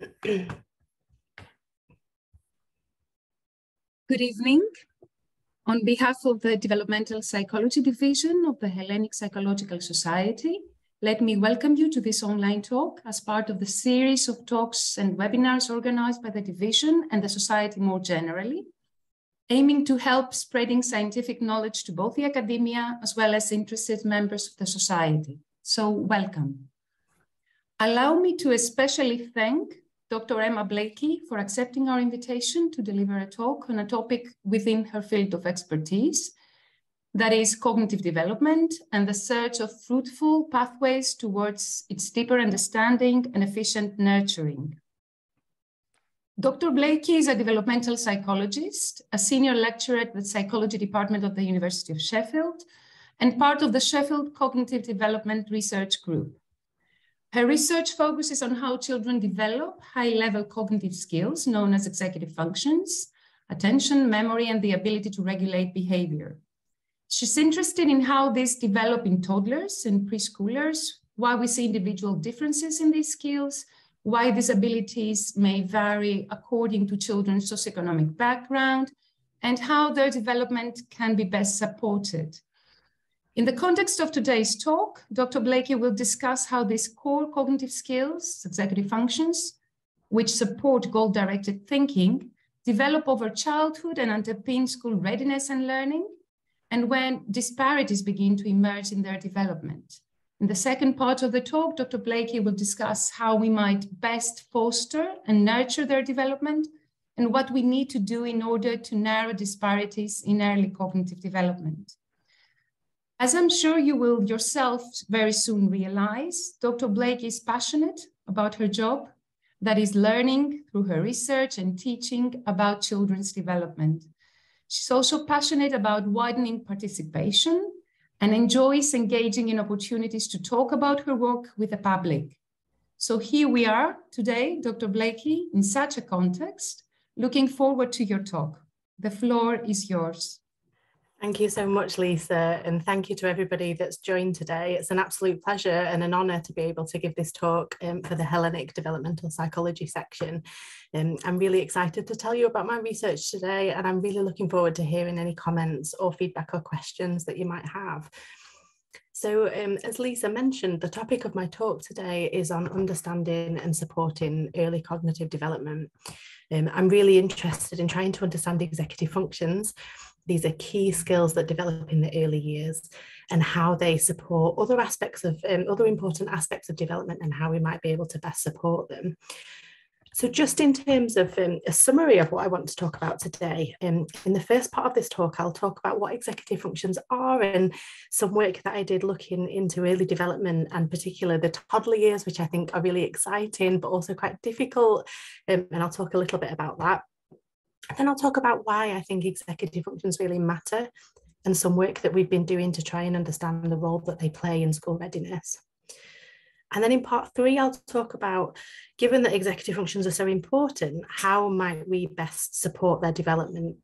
Good evening. On behalf of the Developmental Psychology Division of the Hellenic Psychological Society, let me welcome you to this online talk as part of the series of talks and webinars organized by the division and the society more generally, aiming to help spreading scientific knowledge to both the academia as well as interested members of the society. So welcome. Allow me to especially thank Dr. Emma Blakey for accepting our invitation to deliver a talk on a topic within her field of expertise, that is cognitive development and the search of fruitful pathways towards its deeper understanding and efficient nurturing. Dr. Blakey is a developmental psychologist, a senior lecturer at the psychology department of the University of Sheffield, and part of the Sheffield Cognitive Development Research Group. Her research focuses on how children develop high-level cognitive skills known as executive functions, attention, memory, and the ability to regulate behavior. She's interested in how these develop in toddlers and preschoolers, why we see individual differences in these skills, why these abilities may vary according to children's socioeconomic background, and how their development can be best supported. In the context of today's talk, Dr. Blakey will discuss how these core cognitive skills, executive functions, which support goal-directed thinking, develop over childhood and underpin school readiness and learning, and when disparities begin to emerge in their development. In the second part of the talk, Dr. Blakey will discuss how we might best foster and nurture their development and what we need to do in order to narrow disparities in early cognitive development. As I'm sure you will yourself very soon realize, Dr. Blake is passionate about her job, that is learning through her research and teaching about children's development. She's also passionate about widening participation and enjoys engaging in opportunities to talk about her work with the public. So here we are today, Dr. Blakey, in such a context, looking forward to your talk. The floor is yours. Thank you so much, Lisa, and thank you to everybody that's joined today. It's an absolute pleasure and an honour to be able to give this talk um, for the Hellenic Developmental Psychology section. Um, I'm really excited to tell you about my research today, and I'm really looking forward to hearing any comments or feedback or questions that you might have. So um, as Lisa mentioned, the topic of my talk today is on understanding and supporting early cognitive development. Um, I'm really interested in trying to understand executive functions these are key skills that develop in the early years and how they support other aspects of um, other important aspects of development and how we might be able to best support them. So just in terms of um, a summary of what I want to talk about today, um, in the first part of this talk, I'll talk about what executive functions are and some work that I did looking into early development and particular the toddler years, which I think are really exciting, but also quite difficult. Um, and I'll talk a little bit about that. Then I'll talk about why I think executive functions really matter and some work that we've been doing to try and understand the role that they play in school readiness. And then in part three, I'll talk about, given that executive functions are so important, how might we best support their development?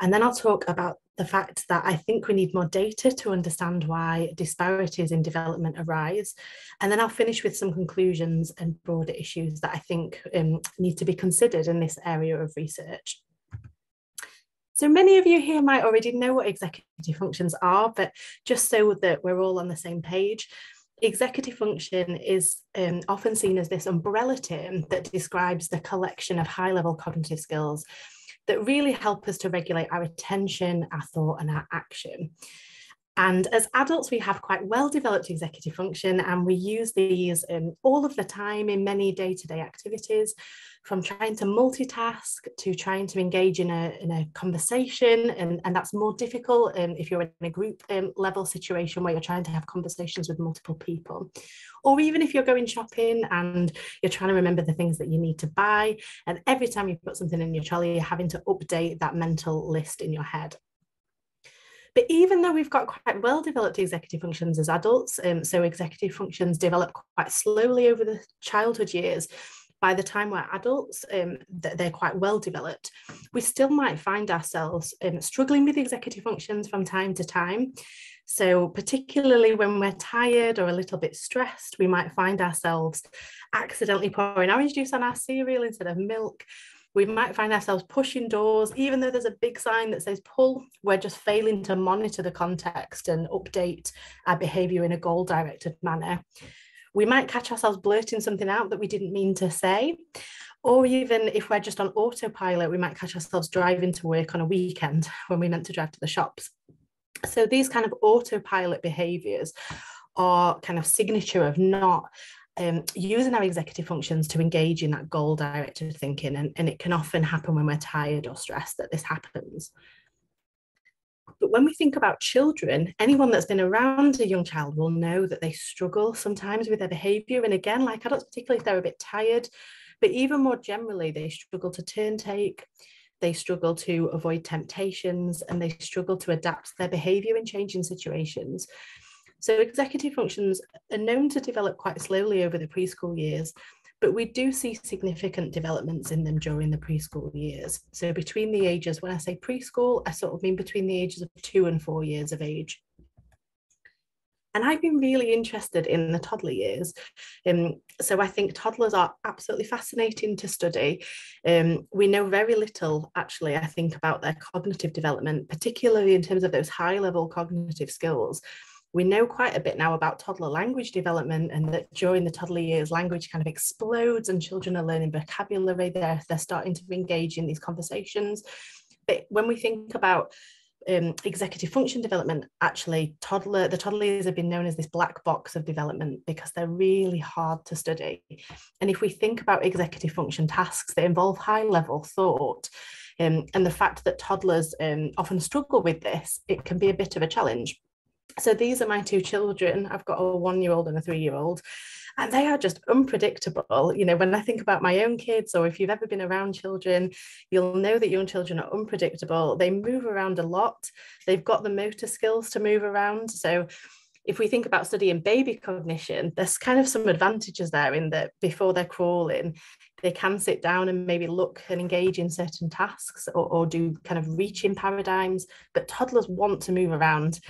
And then I'll talk about the fact that I think we need more data to understand why disparities in development arise. And then I'll finish with some conclusions and broader issues that I think um, need to be considered in this area of research. So many of you here might already know what executive functions are, but just so that we're all on the same page, executive function is um, often seen as this umbrella term that describes the collection of high level cognitive skills that really help us to regulate our attention, our thought, and our action. And as adults, we have quite well developed executive function, and we use these um, all of the time in many day to day activities, from trying to multitask to trying to engage in a, in a conversation. And, and that's more difficult um, if you're in a group um, level situation where you're trying to have conversations with multiple people. Or even if you're going shopping and you're trying to remember the things that you need to buy. And every time you put something in your trolley, you're having to update that mental list in your head. But even though we've got quite well developed executive functions as adults, um, so executive functions develop quite slowly over the childhood years, by the time we're adults, um, they're quite well developed. We still might find ourselves um, struggling with executive functions from time to time. So, particularly when we're tired or a little bit stressed, we might find ourselves accidentally pouring orange juice on our cereal instead of milk. We might find ourselves pushing doors, even though there's a big sign that says pull, we're just failing to monitor the context and update our behaviour in a goal directed manner. We might catch ourselves blurting something out that we didn't mean to say. Or even if we're just on autopilot, we might catch ourselves driving to work on a weekend when we meant to drive to the shops. So these kind of autopilot behaviors are kind of signature of not um, using our executive functions to engage in that goal directed thinking. And, and it can often happen when we're tired or stressed that this happens. But when we think about children, anyone that's been around a young child will know that they struggle sometimes with their behavior. And again, like adults, particularly if they're a bit tired, but even more generally, they struggle to turn take, they struggle to avoid temptations and they struggle to adapt their behavior in changing situations. So executive functions are known to develop quite slowly over the preschool years, but we do see significant developments in them during the preschool years. So between the ages, when I say preschool, I sort of mean between the ages of two and four years of age. And I've been really interested in the toddler years. Um, so I think toddlers are absolutely fascinating to study. Um, we know very little, actually, I think, about their cognitive development, particularly in terms of those high level cognitive skills. We know quite a bit now about toddler language development and that during the toddler years, language kind of explodes and children are learning vocabulary. They're, they're starting to engage in these conversations. But when we think about um, executive function development, actually, toddler the toddler years have been known as this black box of development because they're really hard to study. And if we think about executive function tasks, they involve high level thought. Um, and the fact that toddlers um, often struggle with this, it can be a bit of a challenge. So these are my two children. I've got a one year old and a three year old and they are just unpredictable. You know, when I think about my own kids, or if you've ever been around children, you'll know that young children are unpredictable. They move around a lot, they've got the motor skills to move around. So if we think about studying baby cognition, there's kind of some advantages there in that before they're crawling, they can sit down and maybe look and engage in certain tasks or, or do kind of reaching paradigms but toddlers want to move around.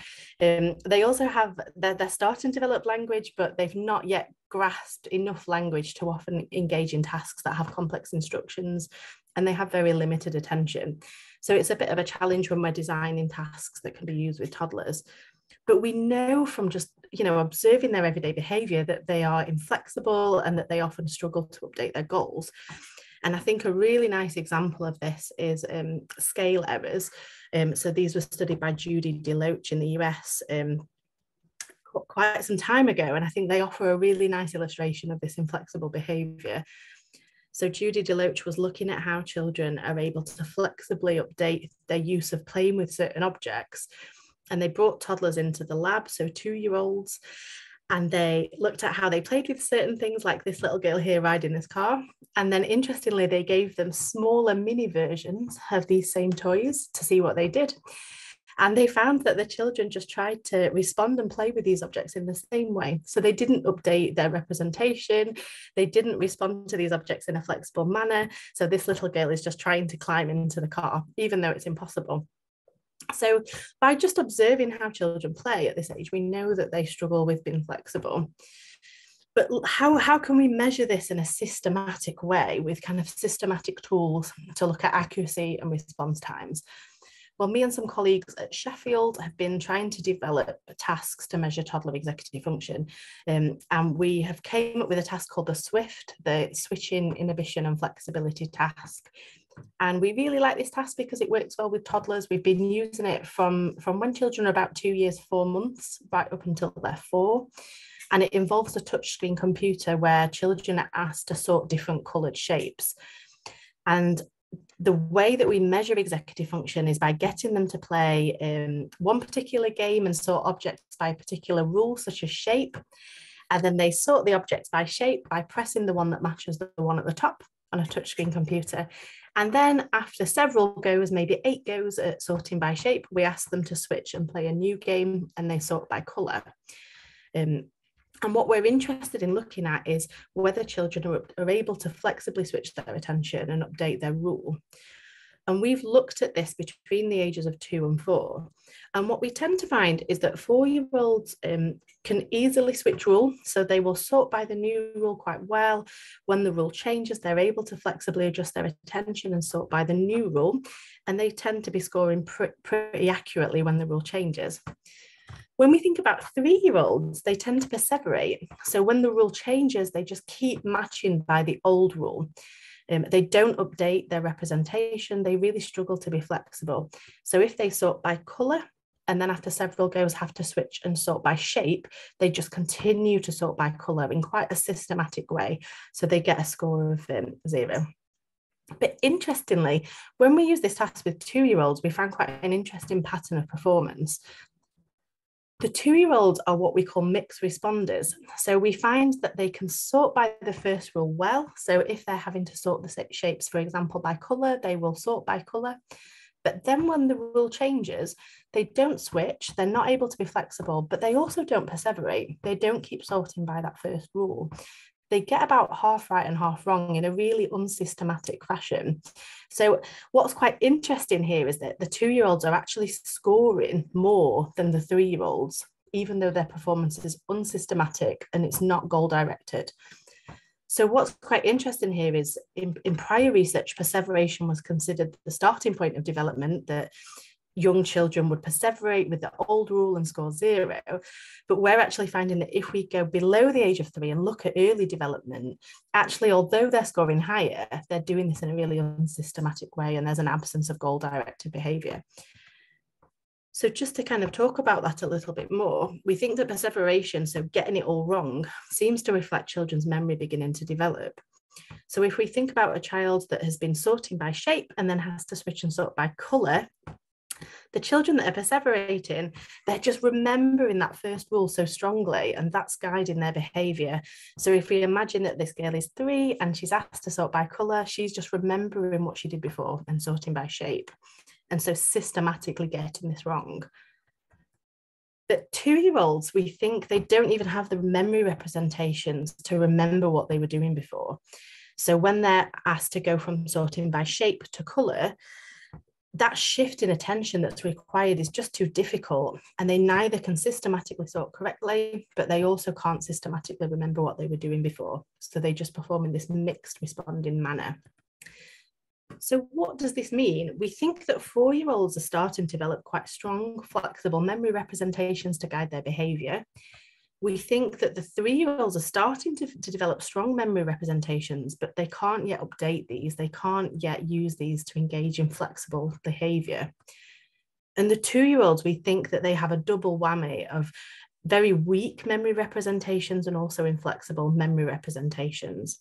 Um, they also have they're, they're starting to develop language but they've not yet grasped enough language to often engage in tasks that have complex instructions and they have very limited attention. So it's a bit of a challenge when we're designing tasks that can be used with toddlers but we know from just you know observing their everyday behavior that they are inflexible and that they often struggle to update their goals and I think a really nice example of this is um, scale errors. Um, so these were studied by Judy DeLoache in the US um, quite some time ago, and I think they offer a really nice illustration of this inflexible behaviour. So Judy DeLoache was looking at how children are able to flexibly update their use of playing with certain objects and they brought toddlers into the lab, so two year olds, and they looked at how they played with certain things, like this little girl here riding this car. And then, interestingly, they gave them smaller mini versions of these same toys to see what they did. And they found that the children just tried to respond and play with these objects in the same way. So they didn't update their representation, they didn't respond to these objects in a flexible manner. So this little girl is just trying to climb into the car, even though it's impossible. So by just observing how children play at this age, we know that they struggle with being flexible. But how, how can we measure this in a systematic way with kind of systematic tools to look at accuracy and response times? Well, me and some colleagues at Sheffield have been trying to develop tasks to measure toddler executive function. Um, and we have came up with a task called the SWIFT, the Switching Inhibition and Flexibility Task. And we really like this task because it works well with toddlers. We've been using it from, from when children are about two years, four months, right up until they're four. And it involves a touchscreen computer where children are asked to sort different coloured shapes. And the way that we measure executive function is by getting them to play um, one particular game and sort objects by a particular rule, such as shape. And then they sort the objects by shape by pressing the one that matches the one at the top on a touchscreen computer. And then after several goes, maybe eight goes at sorting by shape, we ask them to switch and play a new game and they sort by colour. Um, and what we're interested in looking at is whether children are, are able to flexibly switch their attention and update their rule. And we've looked at this between the ages of two and four. And what we tend to find is that four year olds um, can easily switch rule. So they will sort by the new rule quite well. When the rule changes, they're able to flexibly adjust their attention and sort by the new rule. And they tend to be scoring pr- pretty accurately when the rule changes. When we think about three year olds, they tend to perseverate. So when the rule changes, they just keep matching by the old rule. Um, they don't update their representation. They really struggle to be flexible. So if they sort by colour, and then after several goes have to switch and sort by shape, they just continue to sort by colour in quite a systematic way. So they get a score of um, zero. But interestingly, when we use this task with two-year-olds, we found quite an interesting pattern of performance. The two-year-olds are what we call mixed responders. So we find that they can sort by the first rule well. So if they're having to sort the shapes, for example, by colour, they will sort by colour. But then when the rule changes, they don't switch, they're not able to be flexible, but they also don't perseverate. They don't keep sorting by that first rule they get about half right and half wrong in a really unsystematic fashion. So, what's quite interesting here is that the two year olds are actually scoring more than the three year olds, even though their performance is unsystematic and it's not goal directed. So, what's quite interesting here is in, in prior research, perseveration was considered the starting point of development, that young children would perseverate with the old rule and score zero. But we're actually finding that if we go below the age of three and look at early development, actually, although they're scoring higher, they're doing this in a really unsystematic way and there's an absence of goal directed behaviour. So, just to kind of talk about that a little bit more, we think that perseveration, so getting it all wrong, seems to reflect children's memory beginning to develop. So, if we think about a child that has been sorting by shape and then has to switch and sort by colour, the children that are perseverating, they're just remembering that first rule so strongly, and that's guiding their behaviour. So if we imagine that this girl is three and she's asked to sort by colour, she's just remembering what she did before and sorting by shape. And so systematically getting this wrong. But two year olds, we think they don't even have the memory representations to remember what they were doing before. So when they're asked to go from sorting by shape to colour, that shift in attention that's required is just too difficult. And they neither can systematically sort correctly, but they also can't systematically remember what they were doing before. So they just perform in this mixed responding manner. So, what does this mean? We think that four year olds are starting to develop quite strong, flexible memory representations to guide their behaviour we think that the three year olds are starting to, to develop strong memory representations, but they can't yet update these. They can't yet use these to engage in flexible behavior. And the two year olds, we think that they have a double whammy of very weak memory representations and also inflexible memory representations.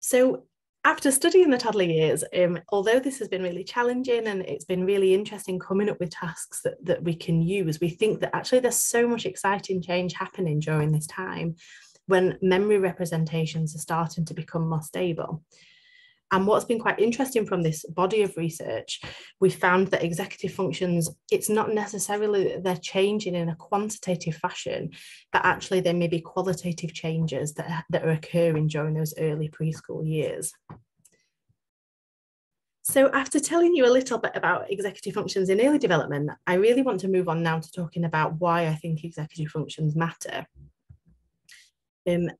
So after studying the toddler years, um, although this has been really challenging and it's been really interesting coming up with tasks that, that we can use, we think that actually there's so much exciting change happening during this time when memory representations are starting to become more stable. And what's been quite interesting from this body of research, we found that executive functions, it's not necessarily that they're changing in a quantitative fashion, but actually there may be qualitative changes that, that are occurring during those early preschool years. So after telling you a little bit about executive functions in early development, I really want to move on now to talking about why I think executive functions matter. Um,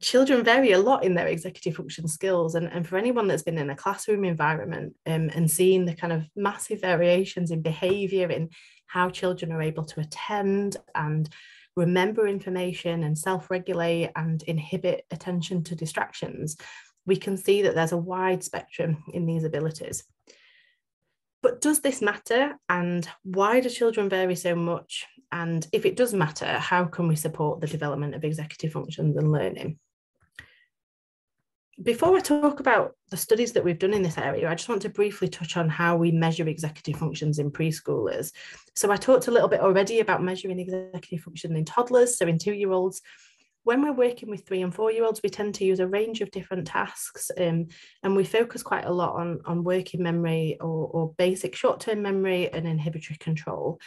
children vary a lot in their executive function skills and, and for anyone that's been in a classroom environment um, and seeing the kind of massive variations in behavior in how children are able to attend and remember information and self-regulate and inhibit attention to distractions we can see that there's a wide spectrum in these abilities. But does this matter? And why do children vary so much? And if it does matter how can we support the development of executive functions and learning before I talk about the studies that we've done in this area, I just want to briefly touch on how we measure executive functions in preschoolers. So I talked a little bit already about measuring executive function in toddlers, so in two-year-olds. When we're working with three and four-year-olds, we tend to use a range of different tasks um, and we focus quite a lot on, on working memory or, or basic short-term memory and inhibitory control.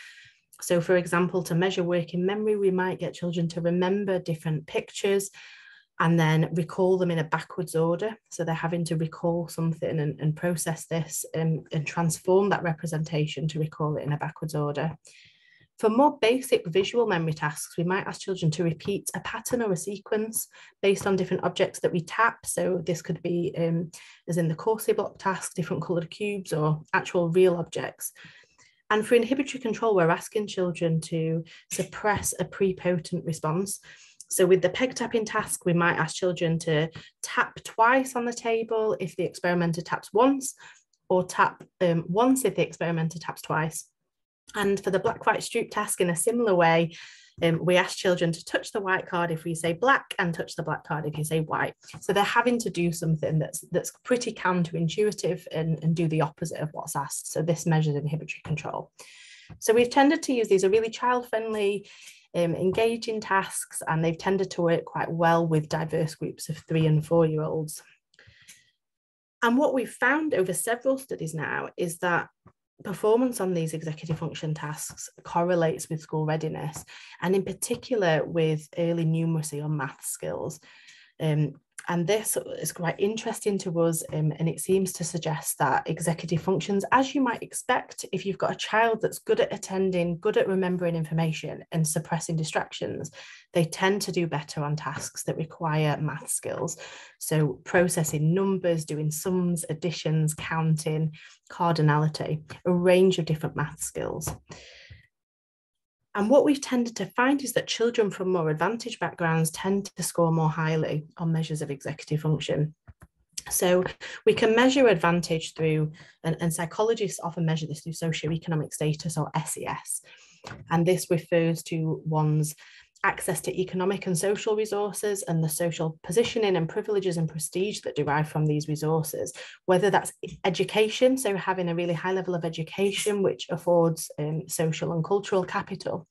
So for example, to measure working memory, we might get children to remember different pictures and then recall them in a backwards order. So they're having to recall something and, and process this and, and transform that representation to recall it in a backwards order. For more basic visual memory tasks, we might ask children to repeat a pattern or a sequence based on different objects that we tap. So this could be, um, as in the Corsi block task, different coloured cubes or actual real objects. And for inhibitory control, we're asking children to suppress a prepotent response. So with the peg tapping task, we might ask children to tap twice on the table if the experimenter taps once, or tap um, once if the experimenter taps twice. And for the black white stroop task in a similar way, um, we ask children to touch the white card if we say black and touch the black card if you say white. So they're having to do something that's that's pretty counterintuitive and, and do the opposite of what's asked. So this measures inhibitory control. So we've tended to use these are really child-friendly, um, engaging tasks, and they've tended to work quite well with diverse groups of three and four-year-olds. And what we've found over several studies now is that performance on these executive function tasks correlates with school readiness, and in particular with early numeracy or math skills. Um, and this is quite interesting to us um, and it seems to suggest that executive functions as you might expect if you've got a child that's good at attending good at remembering information and suppressing distractions they tend to do better on tasks that require math skills. So processing numbers doing sums additions counting cardinality a range of different math skills and what we've tended to find is that children from more advantaged backgrounds tend to score more highly on measures of executive function. So we can measure advantage through, and, and psychologists often measure this through socioeconomic status or SES. And this refers to one's access to economic and social resources and the social positioning and privileges and prestige that derive from these resources, whether that's education, so having a really high level of education, which affords um, social and cultural capital,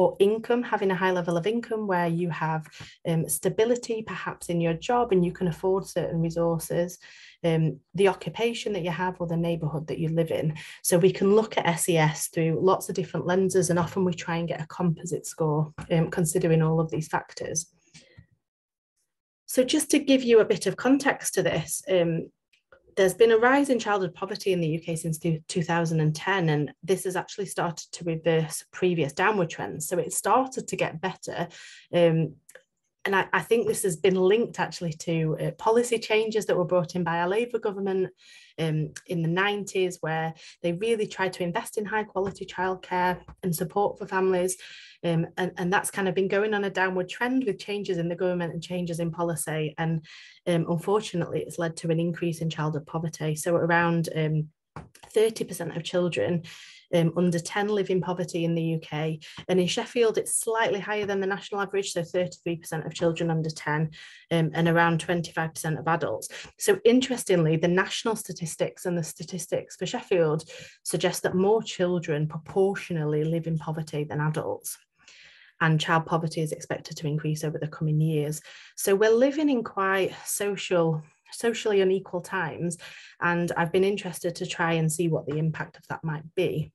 or income, having a high level of income where you have um, stability perhaps in your job and you can afford certain resources, um, the occupation that you have or the neighbourhood that you live in. So we can look at SES through lots of different lenses and often we try and get a composite score um, considering all of these factors. So just to give you a bit of context to this, um, there's been a rise in childhood poverty in the UK since 2010, and this has actually started to reverse previous downward trends. So it started to get better. Um, and I, I, think this has been linked actually to uh, policy changes that were brought in by our Labour government um, in the 90s, where they really tried to invest in high quality childcare and support for families. Um, and, and that's kind of been going on a downward trend with changes in the government and changes in policy. And um, unfortunately, it's led to an increase in childhood poverty. So around 30% um, of children um, under 10 live in poverty in the UK. And in Sheffield, it's slightly higher than the national average, so 33% of children under 10 um, and around 25% of adults. So interestingly, the national statistics and the statistics for Sheffield suggest that more children proportionally live in poverty than adults and child poverty is expected to increase over the coming years. So we're living in quite social socially unequal times and I've been interested to try and see what the impact of that might be.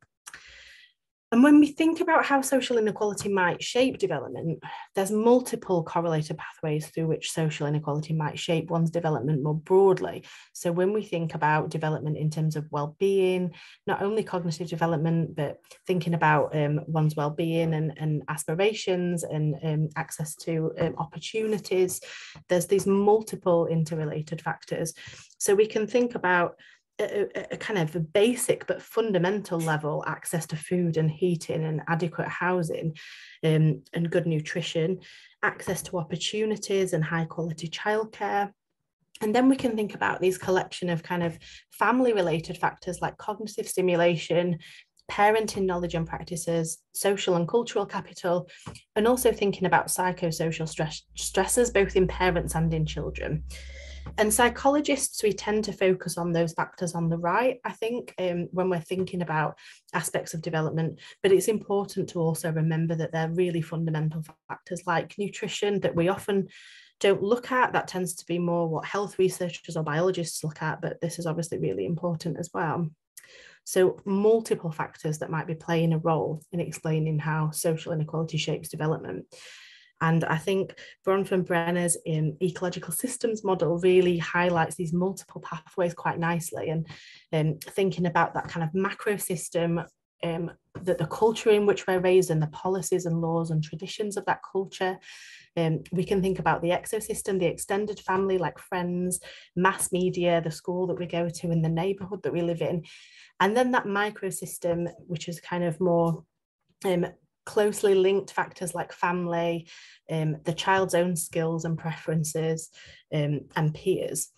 And when we think about how social inequality might shape development, there's multiple correlated pathways through which social inequality might shape one's development more broadly. So when we think about development in terms of well-being, not only cognitive development, but thinking about um, one's well-being and, and aspirations and um, access to um, opportunities, there's these multiple interrelated factors. So we can think about a, a, kind of a basic but fundamental level access to food and heating and adequate housing um, and good nutrition, access to opportunities and high quality childcare. And then we can think about these collection of kind of family related factors like cognitive stimulation, parenting knowledge and practices, social and cultural capital, and also thinking about psychosocial stress, stresses both in parents and in children. And psychologists, we tend to focus on those factors on the right, I think, um, when we're thinking about aspects of development. But it's important to also remember that they're really fundamental factors like nutrition that we often don't look at. That tends to be more what health researchers or biologists look at, but this is obviously really important as well. So, multiple factors that might be playing a role in explaining how social inequality shapes development. And I think Bronfenbrenner's in ecological systems model really highlights these multiple pathways quite nicely and um, thinking about that kind of macro system um, that the culture in which we're raised and the policies and laws and traditions of that culture. Um, we can think about the exosystem, the extended family, like friends, mass media, the school that we go to, and the neighborhood that we live in. And then that microsystem, which is kind of more um, closely linked factors like family, um, the child's own skills and preferences, um, and peers.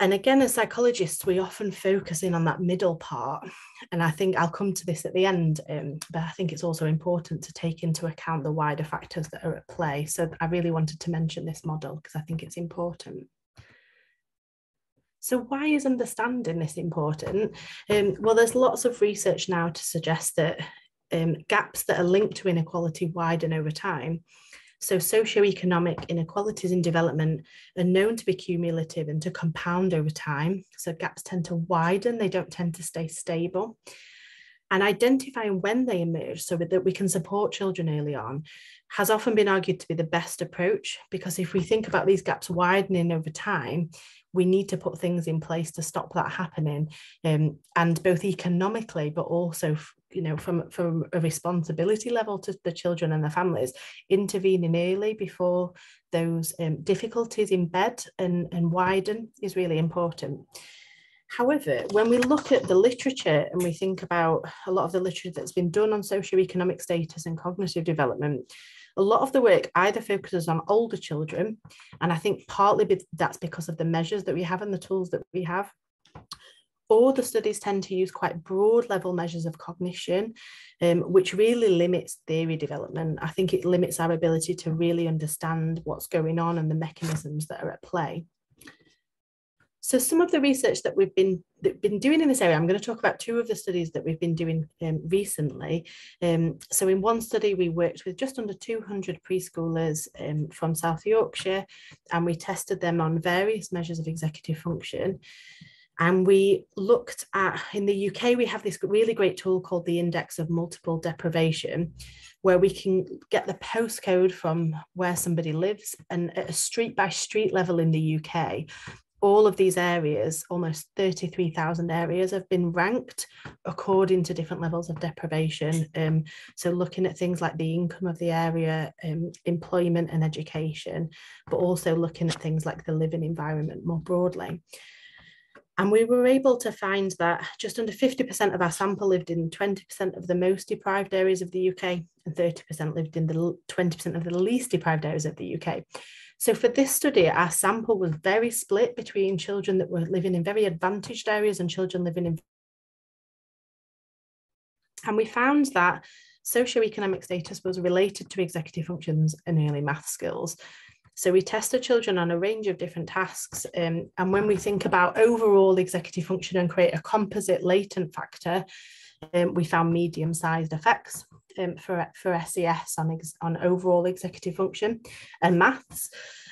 And again, as psychologists, we often focus in on that middle part. And I think I'll come to this at the end, um, but I think it's also important to take into account the wider factors that are at play. So I really wanted to mention this model because I think it's important. So why is understanding this important? Um, well, there's lots of research now to suggest that um, gaps that are linked to inequality widen over time. So socioeconomic inequalities in development are known to be cumulative and to compound over time. So gaps tend to widen, they don't tend to stay stable. And identifying when they emerge so that we can support children early on has often been argued to be the best approach because if we think about these gaps widening over time, we need to put things in place to stop that happening um, and both economically but also you know from from a responsibility level to the children and the families intervening early before those um, difficulties embed and, and widen is really important. However, when we look at the literature and we think about a lot of the literature that's been done on socioeconomic status and cognitive development, a lot of the work either focuses on older children, and I think partly that's because of the measures that we have and the tools that we have, or the studies tend to use quite broad level measures of cognition, um, which really limits theory development. I think it limits our ability to really understand what's going on and the mechanisms that are at play. So some of the research that we've been that been doing in this area, I'm going to talk about two of the studies that we've been doing um, recently. Um, so in one study, we worked with just under 200 preschoolers um, from South Yorkshire, and we tested them on various measures of executive function. And we looked at, in the UK, we have this really great tool called the Index of Multiple Deprivation, where we can get the postcode from where somebody lives and at a street by street level in the UK, all of these areas, almost 33,000 areas, have been ranked according to different levels of deprivation. Um, so, looking at things like the income of the area, um, employment and education, but also looking at things like the living environment more broadly. And we were able to find that just under 50% of our sample lived in 20% of the most deprived areas of the UK, and 30% lived in the 20% of the least deprived areas of the UK. So for this study, our sample was very split between children that were living in very advantaged areas and children living in. And we found that socioeconomic status was related to executive functions and early math skills. So we tested children on a range of different tasks. Um, and when we think about overall executive function and create a composite latent factor, um, we found medium-sized effects um, for, for SES on, on overall executive function and maths.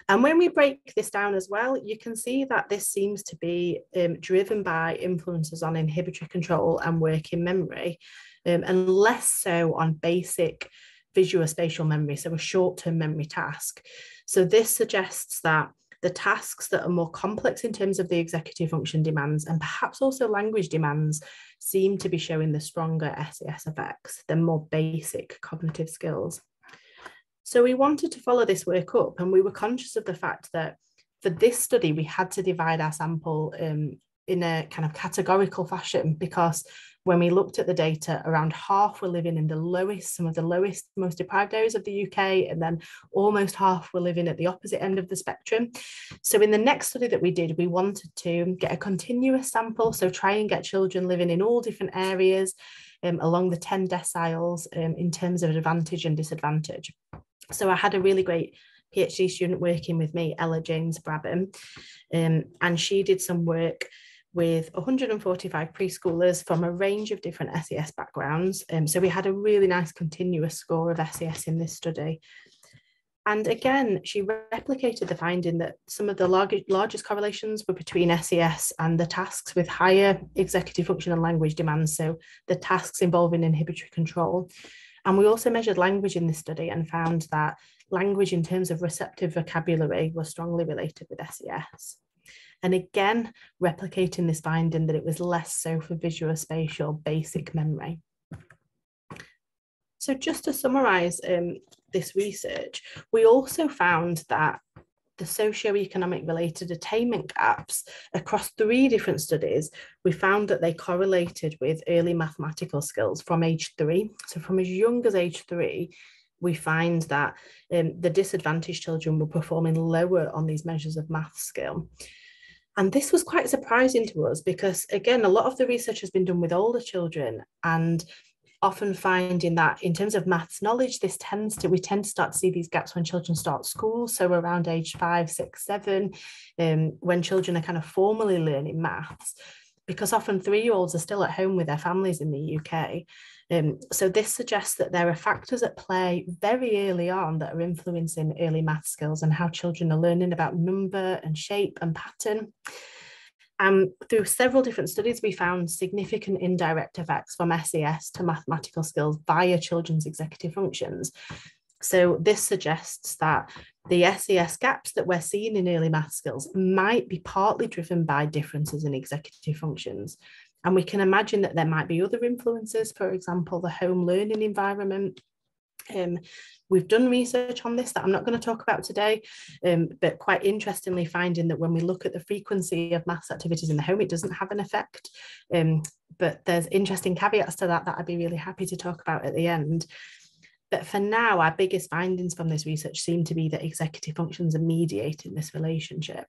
And when we break this down as well, you can see that this seems to be um, driven by influences on inhibitory control and working memory, um, and less so on basic visual spatial memory, so a short-term memory task. So this suggests that the tasks that are more complex in terms of the executive function demands and perhaps also language demands seem to be showing the stronger SES effects than more basic cognitive skills. So we wanted to follow this work up and we were conscious of the fact that for this study, we had to divide our sample um, in a kind of categorical fashion because when we looked at the data, around half were living in the lowest, some of the lowest, most deprived areas of the UK, and then almost half were living at the opposite end of the spectrum. So in the next study that we did, we wanted to get a continuous sample, so try and get children living in all different areas um, along the 10 deciles um, in terms of advantage and disadvantage. So I had a really great PhD student working with me, Ella James Brabham, um, and she did some work with 145 preschoolers from a range of different SES backgrounds. Um, so we had a really nice continuous score of SES in this study. And again, she replicated the finding that some of the large, largest correlations were between SES and the tasks with higher executive function and language demands, so the tasks involving inhibitory control. And we also measured language in this study and found that language in terms of receptive vocabulary was strongly related with SES. And again, replicating this finding that it was less so for visuospatial basic memory. So just to summarise um, this research, we also found that the socio-economic related attainment gaps across three different studies, we found that they correlated with early mathematical skills from age three. So from as young as age three, we find that um, the disadvantaged children were performing lower on these measures of math skill. And this was quite surprising to us because, again, a lot of the research has been done with older children and often finding that in terms of maths knowledge, this tends to, we tend to start to see these gaps when children start school. So around age five, six, seven, um, when children are kind of formally learning maths, because often three-year-olds are still at home with their families in the UK. Um, so this suggests that there are factors at play very early on that are influencing early math skills and how children are learning about number and shape and pattern. Um, through several different studies, we found significant indirect effects from SES to mathematical skills via children's executive functions. So this suggests that the SES gaps that we're seeing in early math skills might be partly driven by differences in executive functions. And we can imagine that there might be other influences, for example, the home learning environment. Um, we've done research on this that I'm not going to talk about today, um, but quite interestingly finding that when we look at the frequency of maths activities in the home, it doesn't have an effect. Um, but there's interesting caveats to that that I'd be really happy to talk about at the end. But for now, our biggest findings from this research seem to be that executive functions are mediating this relationship.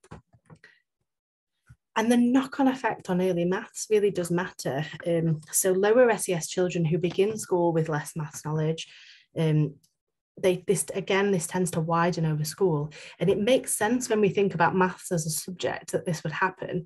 And the knock-on effect on early maths really does matter. Um, so lower SES children who begin school with less maths knowledge, um, they this again this tends to widen over school and it makes sense when we think about maths as a subject that this would happen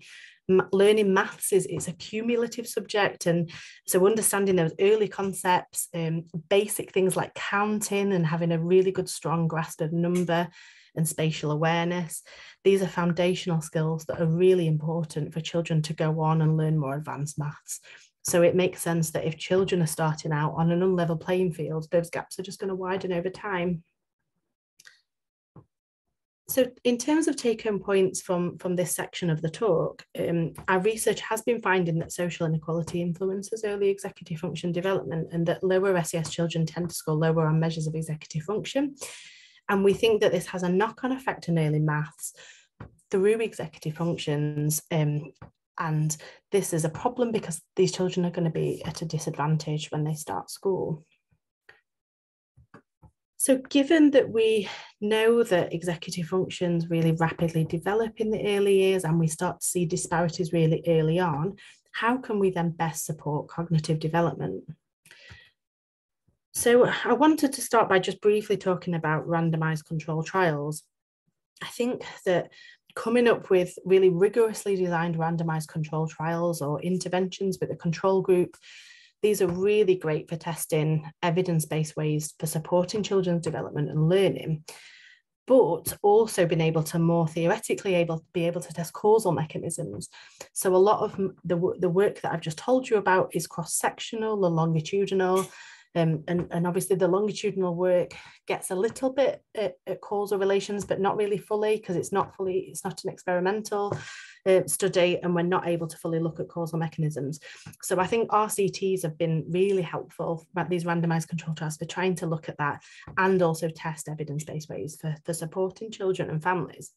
M learning maths is it's a cumulative subject and so understanding those early concepts um, basic things like counting and having a really good strong grasp of number and spatial awareness. These are foundational skills that are really important for children to go on and learn more advanced maths. So it makes sense that if children are starting out on an unlevel playing field, those gaps are just going to widen over time. So in terms of take-home points from, from this section of the talk, um, our research has been finding that social inequality influences early executive function development and that lower SES children tend to score lower on measures of executive function. And we think that this has a knock-on effect in early maths through executive functions. Um, and this is a problem because these children are going to be at a disadvantage when they start school. So given that we know that executive functions really rapidly develop in the early years and we start to see disparities really early on, how can we then best support cognitive development? So I wanted to start by just briefly talking about randomized control trials. I think that coming up with really rigorously designed randomized control trials or interventions with a control group, these are really great for testing evidence-based ways for supporting children's development and learning but also been able to more theoretically able be able to test causal mechanisms. So a lot of the, the work that I've just told you about is cross-sectional or longitudinal, um, and, and obviously the longitudinal work gets a little bit at, at causal relations, but not really fully because it's not fully, it's not an experimental uh, study and we're not able to fully look at causal mechanisms. So I think RCTs have been really helpful about these randomized control trials for trying to look at that and also test evidence-based ways for, for supporting children and families.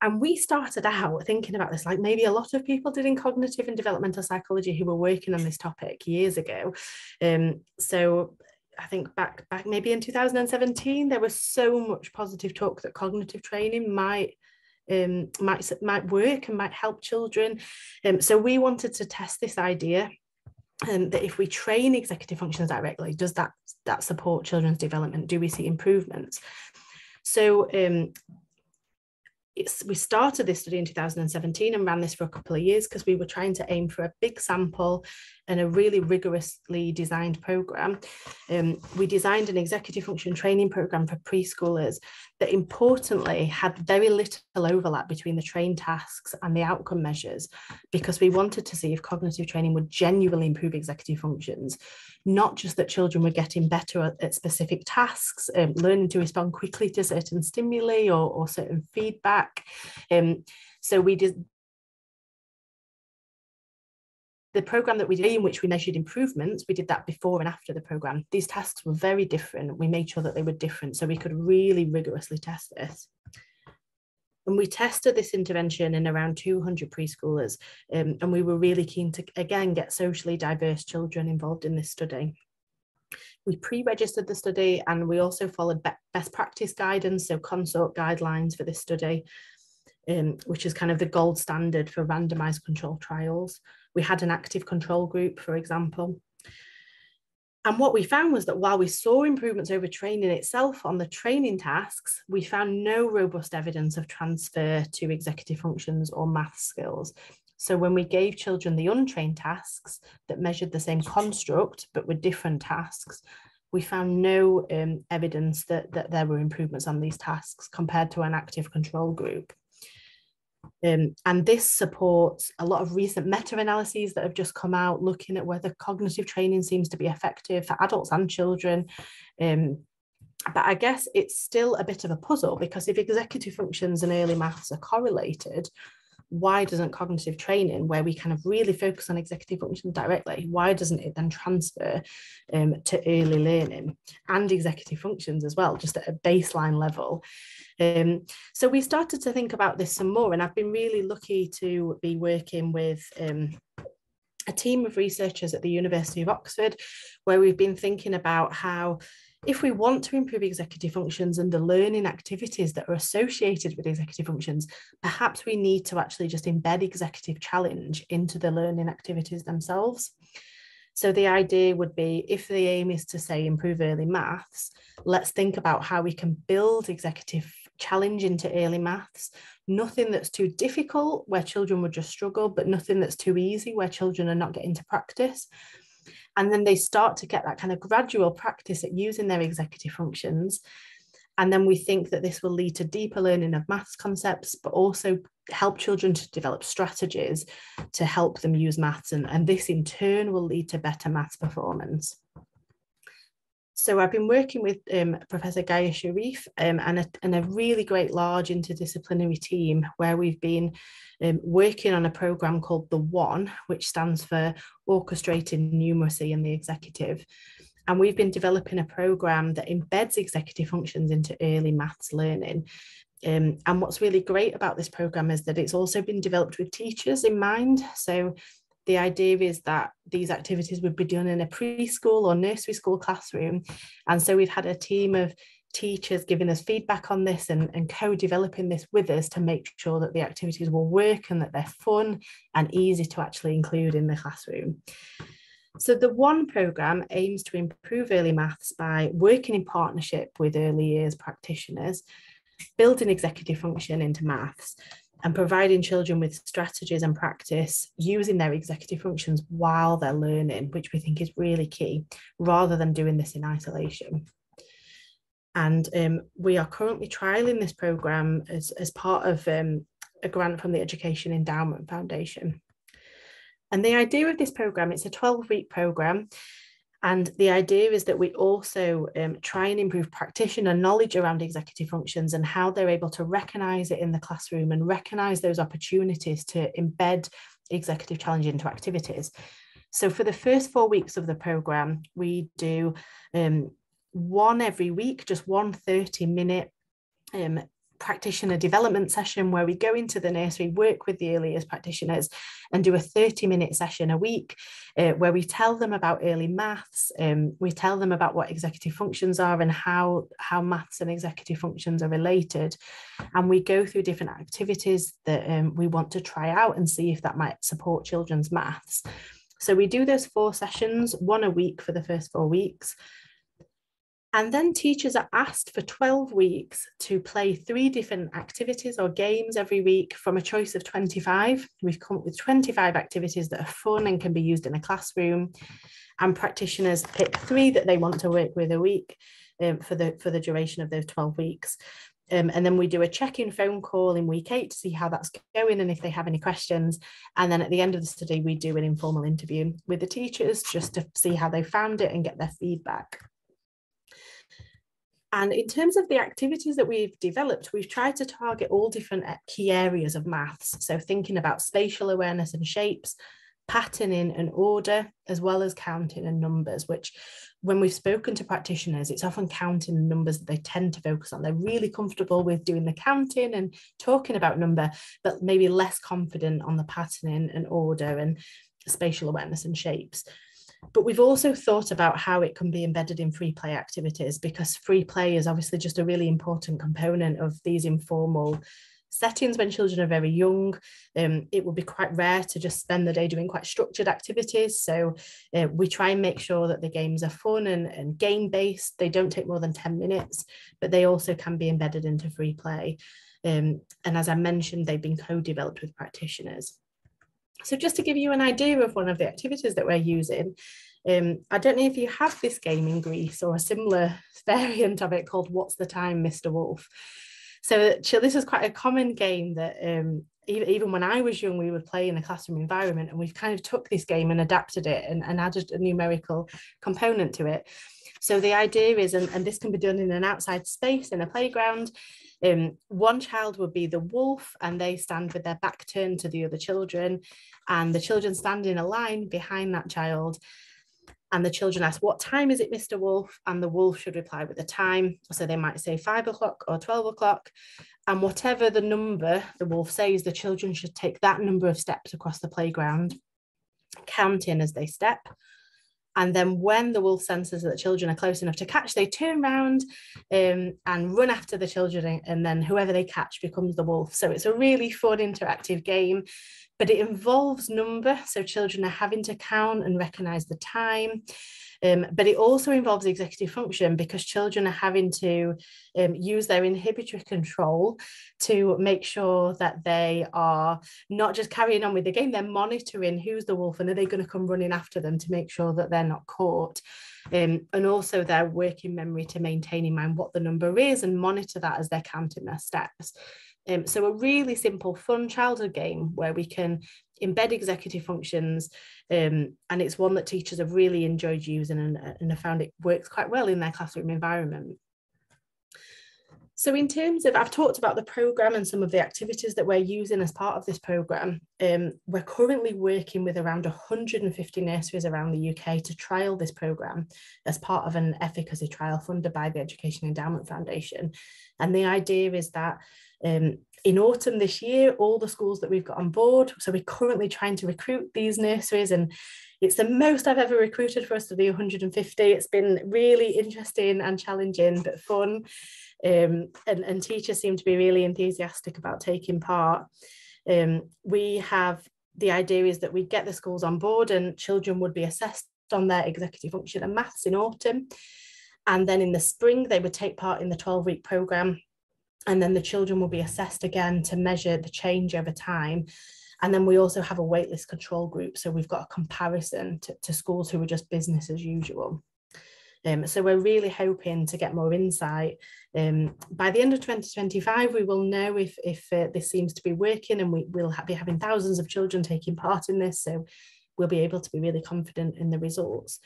And we started out thinking about this, like maybe a lot of people did in cognitive and developmental psychology who were working on this topic years ago. Um, so I think back back maybe in 2017, there was so much positive talk that cognitive training might um, might might work and might help children. Um, so we wanted to test this idea um, that if we train executive functions directly, does that that support children's development? Do we see improvements? So um, we started this study in 2017 and ran this for a couple of years because we were trying to aim for a big sample and a really rigorously designed program. Um, we designed an executive function training program for preschoolers that importantly had very little overlap between the train tasks and the outcome measures because we wanted to see if cognitive training would genuinely improve executive functions, not just that children were getting better at, at specific tasks, um, learning to respond quickly to certain stimuli or, or certain feedback. Um, so we did the program that we did in which we measured improvements, we did that before and after the program. These tasks were very different. We made sure that they were different so we could really rigorously test this. And we tested this intervention in around 200 preschoolers. Um, and we were really keen to, again, get socially diverse children involved in this study. We pre-registered the study and we also followed be best practice guidance, so CONSORT guidelines for this study, um, which is kind of the gold standard for randomized control trials. We had an active control group, for example. And what we found was that while we saw improvements over training itself on the training tasks, we found no robust evidence of transfer to executive functions or math skills. So when we gave children the untrained tasks that measured the same construct, but with different tasks, we found no um, evidence that, that there were improvements on these tasks compared to an active control group. Um, and this supports a lot of recent meta-analyses that have just come out looking at whether cognitive training seems to be effective for adults and children. Um, but I guess it's still a bit of a puzzle because if executive functions and early maths are correlated, why doesn't cognitive training, where we kind of really focus on executive functions directly, why doesn't it then transfer um, to early learning and executive functions as well, just at a baseline level? Um, so we started to think about this some more, and I've been really lucky to be working with um, a team of researchers at the University of Oxford, where we've been thinking about how if we want to improve executive functions and the learning activities that are associated with executive functions, perhaps we need to actually just embed executive challenge into the learning activities themselves. So the idea would be if the aim is to say improve early maths, let's think about how we can build executive challenge into early maths, nothing that's too difficult where children would just struggle, but nothing that's too easy where children are not getting to practice. And then they start to get that kind of gradual practice at using their executive functions. And then we think that this will lead to deeper learning of maths concepts, but also help children to develop strategies to help them use maths. And, and this in turn will lead to better maths performance. So I've been working with um, Professor Gaia Scerif um, and, a, and, a, really great large interdisciplinary team where we've been um, working on a program called The One, which stands for Orchestrating Numeracy in the Executive. And we've been developing a program that embeds executive functions into early maths learning. Um, and what's really great about this program is that it's also been developed with teachers in mind. So the idea is that these activities would be done in a preschool or nursery school classroom. And so we've had a team of teachers giving us feedback on this and, and co-developing this with us to make sure that the activities will work and that they're fun and easy to actually include in the classroom. So the one programme aims to improve early maths by working in partnership with early years practitioners, building executive function into maths, and providing children with strategies and practice using their executive functions while they're learning, which we think is really key, rather than doing this in isolation. And um, we are currently trialling this programme as, as part of um, a grant from the Education Endowment Foundation. And the idea of this programme, it's a 12 week programme and the idea is that we also um, try and improve practitioner knowledge around executive functions and how they're able to recognize it in the classroom and recognize those opportunities to embed executive challenge into activities. So for the first four weeks of the program, we do um, one every week, just one 30 minute um, practitioner development session where we go into the nursery, work with the early years practitioners, and do a 30 minute session a week uh, where we tell them about early maths, um, we tell them about what executive functions are and how, how maths and executive functions are related. And we go through different activities that um, we want to try out and see if that might support children's maths. So we do those four sessions, one a week for the first four weeks. And then teachers are asked for 12 weeks to play three different activities or games every week from a choice of 25. We've come up with 25 activities that are fun and can be used in a classroom. And practitioners pick three that they want to work with a week um, for, the, for the duration of those 12 weeks. Um, and then we do a check-in phone call in week eight to see how that's going and if they have any questions. And then at the end of the study, we do an informal interview with the teachers just to see how they found it and get their feedback. And in terms of the activities that we've developed, we've tried to target all different uh, key areas of maths. So thinking about spatial awareness and shapes, patterning and order, as well as counting and numbers, which when we've spoken to practitioners, it's often counting and numbers that they tend to focus on. They're really comfortable with doing the counting and talking about number, but maybe less confident on the patterning and order and spatial awareness and shapes. But we've also thought about how it can be embedded in free play activities because free play is obviously just a really important component of these informal settings when children are very young. Um, it would be quite rare to just spend the day doing quite structured activities. So uh, we try and make sure that the games are fun and, and game based. They don't take more than 10 minutes, but they also can be embedded into free play. Um, and as I mentioned, they've been co developed with practitioners. So just to give you an idea of one of the activities that we're using, um, I don't know if you have this game in Greece or a similar variant of it called What's the Time, Mr. Wolf. So this is quite a common game that um, even when I was young, we would play in a classroom environment and we've kind of took this game and adapted it and, and added a numerical component to it. So the idea is, and, and this can be done in an outside space in a playground, um, one child would be the wolf and they stand with their back turned to the other children and the children stand in a line behind that child and the children ask, What time is it, Mr. Wolf? And the wolf should reply with the time. So they might say five o'clock or 12 o'clock. And whatever the number the wolf says, the children should take that number of steps across the playground, counting as they step. And then when the wolf senses that the children are close enough to catch, they turn around um, and run after the children. And then whoever they catch becomes the wolf. So it's a really fun interactive game, but it involves number. So children are having to count and recognize the time. Um, but it also involves executive function because children are having to um, use their inhibitory control to make sure that they are not just carrying on with the game, they're monitoring who's the wolf and are they going to come running after them to make sure that they're not caught. Um, and also their working memory to maintain in mind what the number is and monitor that as they're counting their steps. Um, so a really simple, fun childhood game where we can embed executive functions um, and it's one that teachers have really enjoyed using and, and have found it works quite well in their classroom environment. So in terms of, I've talked about the programme and some of the activities that we're using as part of this programme. Um, we're currently working with around 150 nurseries around the UK to trial this programme as part of an efficacy trial funded by the Education Endowment Foundation. And the idea is that um, in autumn this year, all the schools that we've got on board, so we're currently trying to recruit these nurseries and it's the most I've ever recruited for us to be 150. It's been really interesting and challenging, but fun. Um, and, and teachers seem to be really enthusiastic about taking part. Um, we have the idea is that we get the schools on board and children would be assessed on their executive function and maths in autumn. And then in the spring, they would take part in the 12 week programme and then the children will be assessed again to measure the change over time. And then we also have a waitlist control group. So we've got a comparison to, to schools who are just business as usual. Um, so we're really hoping to get more insight. Um, by the end of 2025, we will know if, if uh, this seems to be working and we will ha be having thousands of children taking part in this. So we'll be able to be really confident in the results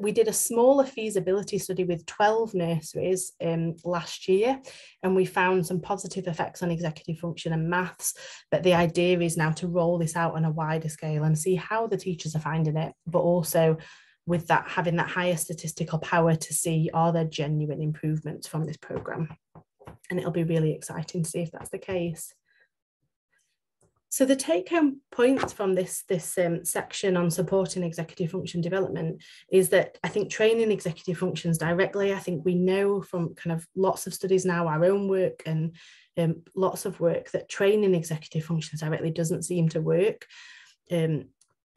we did a smaller feasibility study with 12 nurseries um, last year, and we found some positive effects on executive function and maths. But the idea is now to roll this out on a wider scale and see how the teachers are finding it, but also with that having that higher statistical power to see are there genuine improvements from this program. And it'll be really exciting to see if that's the case. So the take home points from this, this um, section on supporting executive function development is that I think training executive functions directly, I think we know from kind of lots of studies now, our own work and um, lots of work that training executive functions directly doesn't seem to work. Um,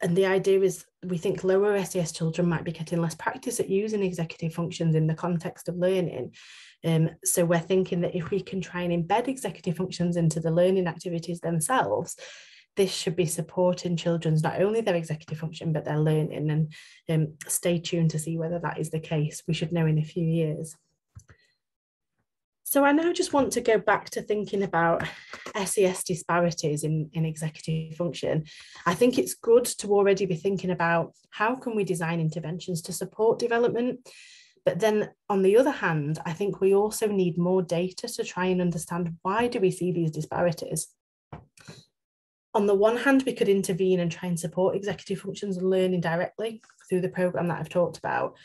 and the idea is we think lower SES children might be getting less practice at using executive functions in the context of learning. Um, so we're thinking that if we can try and embed executive functions into the learning activities themselves, this should be supporting children's not only their executive function but their learning and um, stay tuned to see whether that is the case we should know in a few years So I now just want to go back to thinking about SES disparities in, in executive function. I think it's good to already be thinking about how can we design interventions to support development. But then on the other hand, I think we also need more data to try and understand why do we see these disparities. On the one hand, we could intervene and try and support executive functions and learning directly through the program that I've talked about.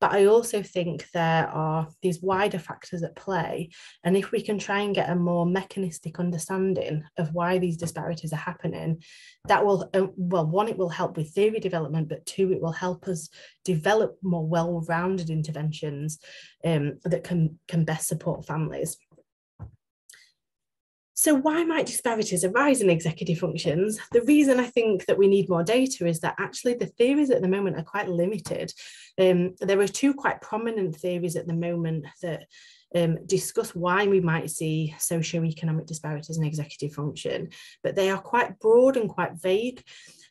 But I also think there are these wider factors at play. And if we can try and get a more mechanistic understanding of why these disparities are happening, that will, uh, well, one, it will help with theory development, but two, it will help us develop more well rounded interventions um, that can, can best support families. So why might disparities arise in executive functions? The reason I think that we need more data is that actually the theories at the moment are quite limited. Um, there are two quite prominent theories at the moment that um, discuss why we might see socio-economic disparities in executive function, but they are quite broad and quite vague.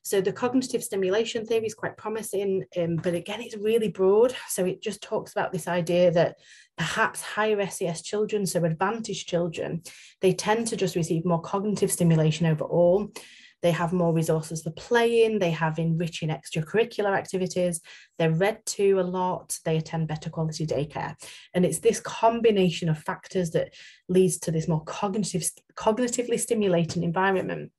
So the cognitive stimulation theory is quite promising, um, but again, it's really broad. So it just talks about this idea that perhaps higher SES children, so advantaged children, they tend to just receive more cognitive stimulation overall. They have more resources for playing, they have enriching extracurricular activities, they're read to a lot, they attend better quality daycare. And it's this combination of factors that leads to this more cognitive, cognitively stimulating environment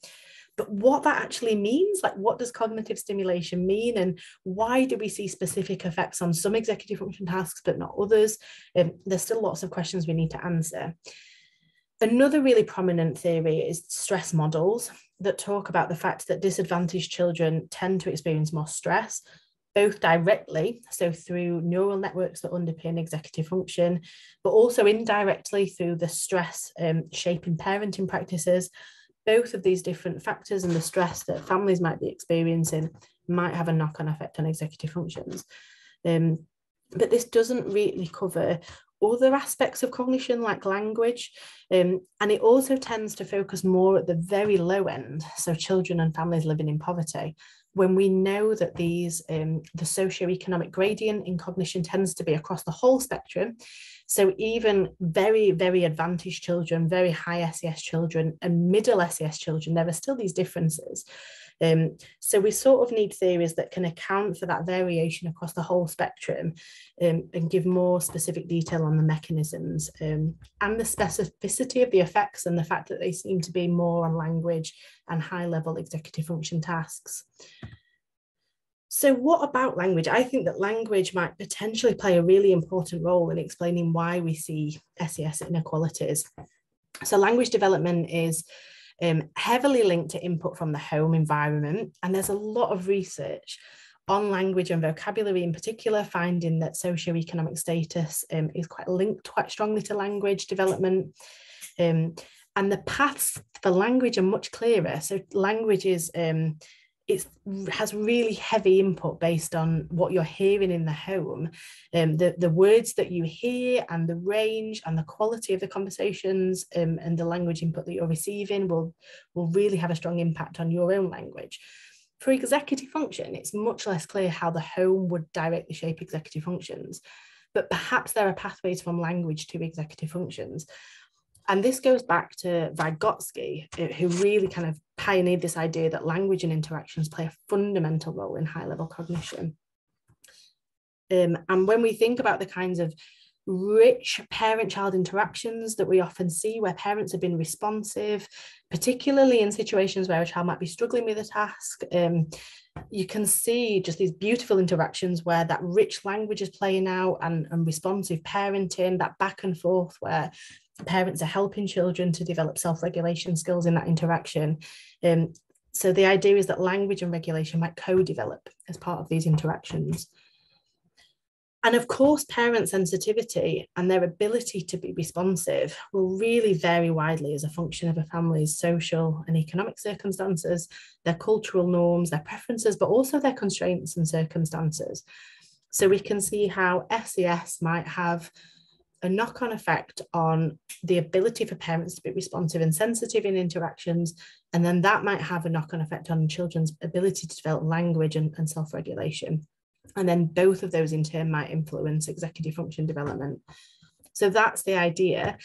but what that actually means like what does cognitive stimulation mean and why do we see specific effects on some executive function tasks but not others? Um, there's still lots of questions we need to answer. Another really prominent theory is stress models that talk about the fact that disadvantaged children tend to experience more stress both directly, so through neural networks that underpin executive function, but also indirectly through the stress um, shaping parenting practices both of these different factors and the stress that families might be experiencing might have a knock-on effect on executive functions. Um, but this doesn't really cover other aspects of cognition like language um, and it also tends to focus more at the very low end so children and families living in poverty when we know that these um, the socio-economic gradient in cognition tends to be across the whole spectrum so even very, very advantaged children, very high SES children and middle SES children, there are still these differences. Um, so we sort of need theories that can account for that variation across the whole spectrum um, and give more specific detail on the mechanisms um, and the specificity of the effects and the fact that they seem to be more on language and high level executive function tasks. So, what about language? I think that language might potentially play a really important role in explaining why we see SES inequalities. So, language development is um, heavily linked to input from the home environment, and there's a lot of research on language and vocabulary in particular, finding that socioeconomic status um, is quite linked quite strongly to language development. Um, and the paths for language are much clearer. So, language is um, it has really heavy input based on what you're hearing in the home. Um, the, the words that you hear and the range and the quality of the conversations um, and the language input that you're receiving will will really have a strong impact on your own language. For executive function it's much less clear how the home would directly shape executive functions but perhaps there are pathways from language to executive functions and this goes back to Vygotsky, uh, who really kind of pioneered this idea that language and interactions play a fundamental role in high level cognition. Um, and when we think about the kinds of rich parent child interactions that we often see where parents have been responsive, particularly in situations where a child might be struggling with a task. Um, you can see just these beautiful interactions where that rich language is playing out and, and responsive parenting, that back and forth where parents are helping children to develop self-regulation skills in that interaction. Um, so the idea is that language and regulation might co-develop as part of these interactions. And of course, parent sensitivity and their ability to be responsive will really vary widely as a function of a family's social and economic circumstances, their cultural norms, their preferences, but also their constraints and circumstances. So we can see how SES might have a knock on effect on the ability for parents to be responsive and sensitive in interactions. And then that might have a knock on effect on children's ability to develop language and, and self regulation. And then both of those in turn might influence executive function development. So that's the idea.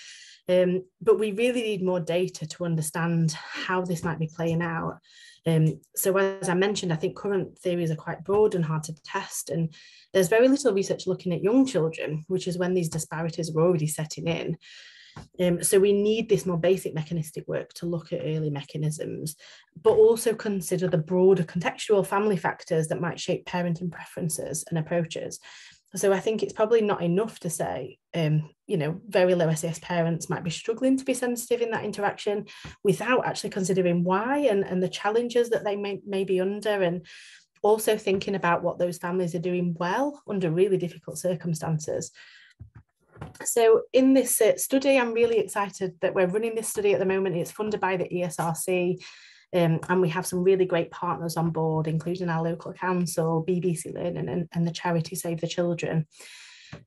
Um, but we really need more data to understand how this might be playing out. Um, so as I mentioned, I think current theories are quite broad and hard to test. And there's very little research looking at young children, which is when these disparities are already setting in. Um, so we need this more basic mechanistic work to look at early mechanisms, but also consider the broader contextual family factors that might shape parenting preferences and approaches. So I think it's probably not enough to say, um, you know, very low SES parents might be struggling to be sensitive in that interaction without actually considering why and, and the challenges that they may, may be under and also thinking about what those families are doing well under really difficult circumstances. So in this uh, study, I'm really excited that we're running this study at the moment. It's funded by the ESRC um, and we have some really great partners on board, including our local council, BBC Learning and, and the charity Save the Children.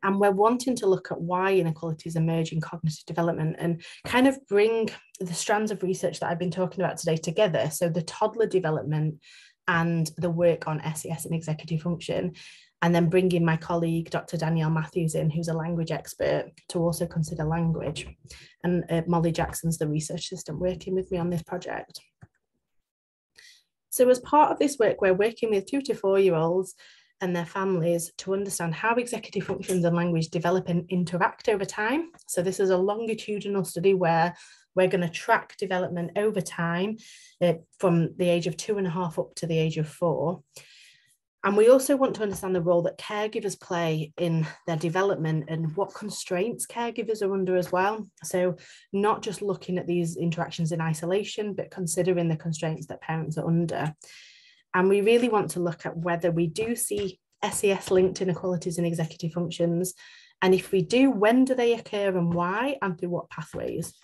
And we're wanting to look at why inequalities emerge in cognitive development and kind of bring the strands of research that I've been talking about today together. So the toddler development and the work on SES and executive function, and then bringing my colleague, Dr. Danielle Matthews in, who's a language expert, to also consider language. And uh, Molly Jackson's the research assistant working with me on this project. So as part of this work, we're working with two to four year olds and their families to understand how executive functions and language develop and interact over time. So this is a longitudinal study where we're going to track development over time uh, from the age of two and a half up to the age of four. And we also want to understand the role that caregivers play in their development and what constraints caregivers are under as well. So, not just looking at these interactions in isolation, but considering the constraints that parents are under. And we really want to look at whether we do see SES linked inequalities in executive functions. And if we do, when do they occur and why, and through what pathways?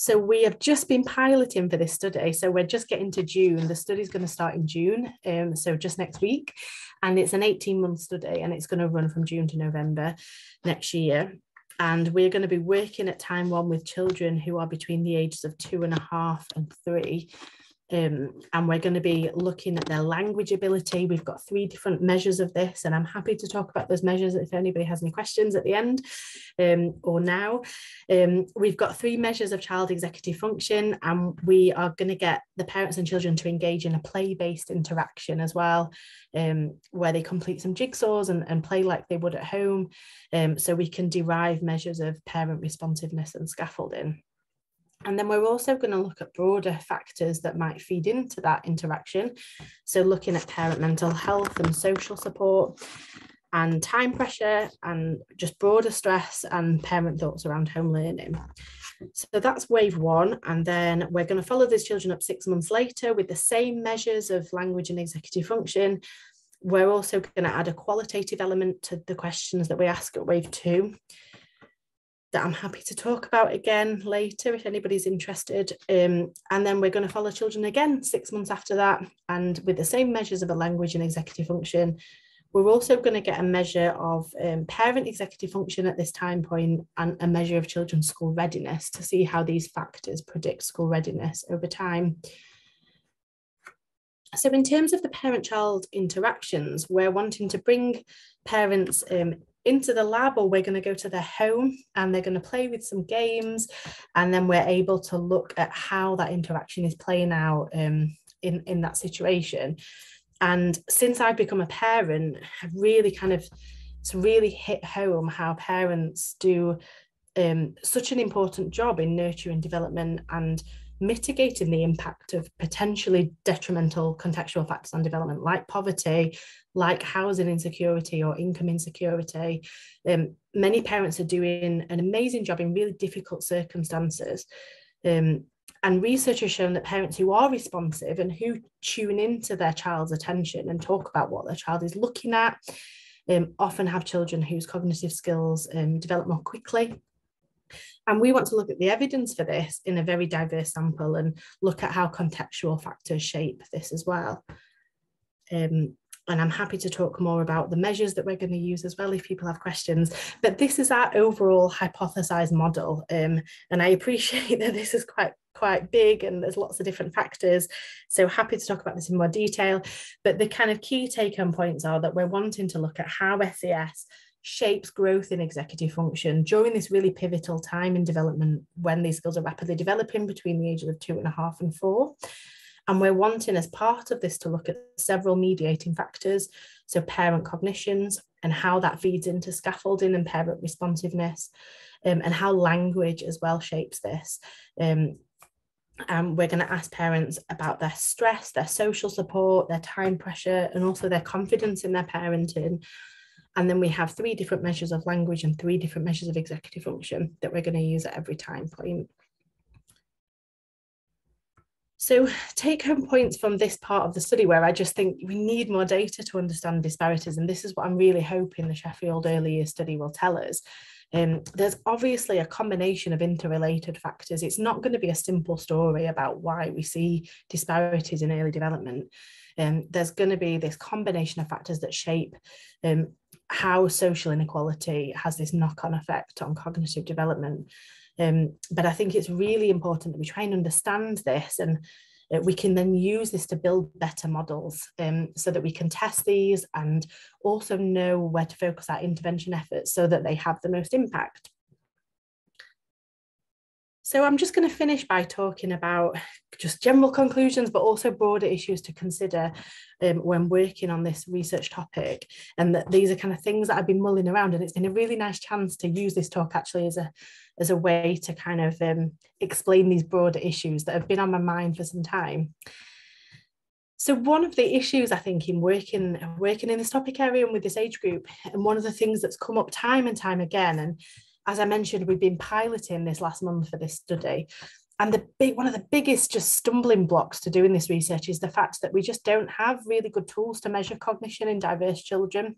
So we have just been piloting for this study. So we're just getting to June. The study is going to start in June, um, so just next week. And it's an 18 month study and it's going to run from June to November next year. And we're going to be working at time one with children who are between the ages of two and a half and three. Um, and we're going to be looking at their language ability. We've got three different measures of this, and I'm happy to talk about those measures if anybody has any questions at the end um, or now. Um, we've got three measures of child executive function, and we are going to get the parents and children to engage in a play-based interaction as well, um, where they complete some jigsaws and, and play like they would at home, um, so we can derive measures of parent responsiveness and scaffolding. And then we're also going to look at broader factors that might feed into that interaction. So looking at parent mental health and social support and time pressure and just broader stress and parent thoughts around home learning. So that's wave one. And then we're going to follow these children up six months later with the same measures of language and executive function. We're also going to add a qualitative element to the questions that we ask at wave two that I'm happy to talk about again later if anybody's interested. Um, and then we're going to follow children again six months after that. And with the same measures of a language and executive function, we're also going to get a measure of um, parent executive function at this time point and a measure of children's school readiness to see how these factors predict school readiness over time. So in terms of the parent-child interactions, we're wanting to bring parents um, into the lab or we're going to go to their home and they're going to play with some games and then we're able to look at how that interaction is playing out um, in, in that situation. And since I've become a parent, I've really kind of it's really hit home how parents do um, such an important job in nurturing development and mitigating the impact of potentially detrimental contextual factors on development, like poverty, like housing insecurity or income insecurity. Um, many parents are doing an amazing job in really difficult circumstances. Um, and research has shown that parents who are responsive and who tune into their child's attention and talk about what their child is looking at um, often have children whose cognitive skills um, develop more quickly and we want to look at the evidence for this in a very diverse sample and look at how contextual factors shape this as well. Um, and I'm happy to talk more about the measures that we're going to use as well if people have questions. But this is our overall hypothesized model. Um, and I appreciate that this is quite quite big and there's lots of different factors. So happy to talk about this in more detail. But the kind of key take home points are that we're wanting to look at how SES shapes growth in executive function during this really pivotal time in development when these skills are rapidly developing between the ages of two and a half and four. And we're wanting, as part of this, to look at several mediating factors. So, parent cognitions and how that feeds into scaffolding and parent responsiveness, um, and how language as well shapes this. Um, and we're going to ask parents about their stress, their social support, their time pressure, and also their confidence in their parenting. And then we have three different measures of language and three different measures of executive function that we're going to use at every time point. So take home points from this part of the study where I just think we need more data to understand disparities. And this is what I'm really hoping the Sheffield Early Years study will tell us. Um, there's obviously a combination of interrelated factors. It's not going to be a simple story about why we see disparities in early development. Um, there's going to be this combination of factors that shape um, how social inequality has this knock-on effect on cognitive development. Um, but I think it's really important that we try and understand this and uh, we can then use this to build better models um, so that we can test these and also know where to focus our intervention efforts so that they have the most impact. So I'm just going to finish by talking about just general conclusions, but also broader issues to consider um, when working on this research topic. And that these are kind of things that I've been mulling around. And it's been a really nice chance to use this talk actually as a, as a way to kind of um, explain these broader issues that have been on my mind for some time. So one of the issues I think in working working in this topic area and with this age group, and one of the things that's come up time and time again, and as I mentioned, we've been piloting this last month for this study. And the big one of the biggest just stumbling blocks to doing this research is the fact that we just don't have really good tools to measure cognition in diverse children.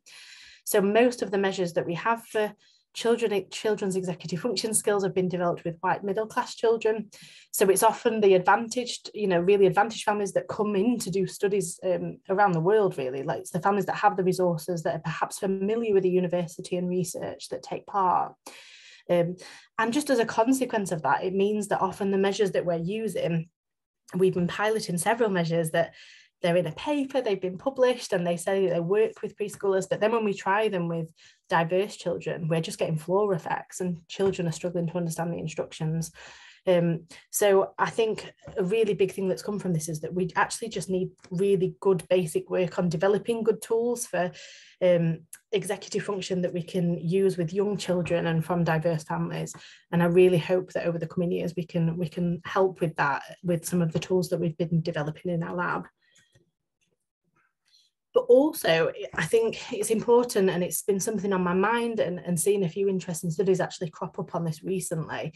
So most of the measures that we have for children children's executive function skills have been developed with white middle class children so it's often the advantaged you know really advantaged families that come in to do studies um, around the world really like it's the families that have the resources that are perhaps familiar with the university and research that take part um, and just as a consequence of that, it means that often the measures that we're using, we've been piloting several measures that they're in a paper, they've been published, and they say they work with preschoolers. But then when we try them with diverse children, we're just getting floor effects, and children are struggling to understand the instructions. Um, so I think a really big thing that's come from this is that we actually just need really good basic work on developing good tools for um, executive function that we can use with young children and from diverse families. And I really hope that over the coming years we can we can help with that with some of the tools that we've been developing in our lab but also I think it's important and it's been something on my mind and, and seeing a few interesting studies actually crop up on this recently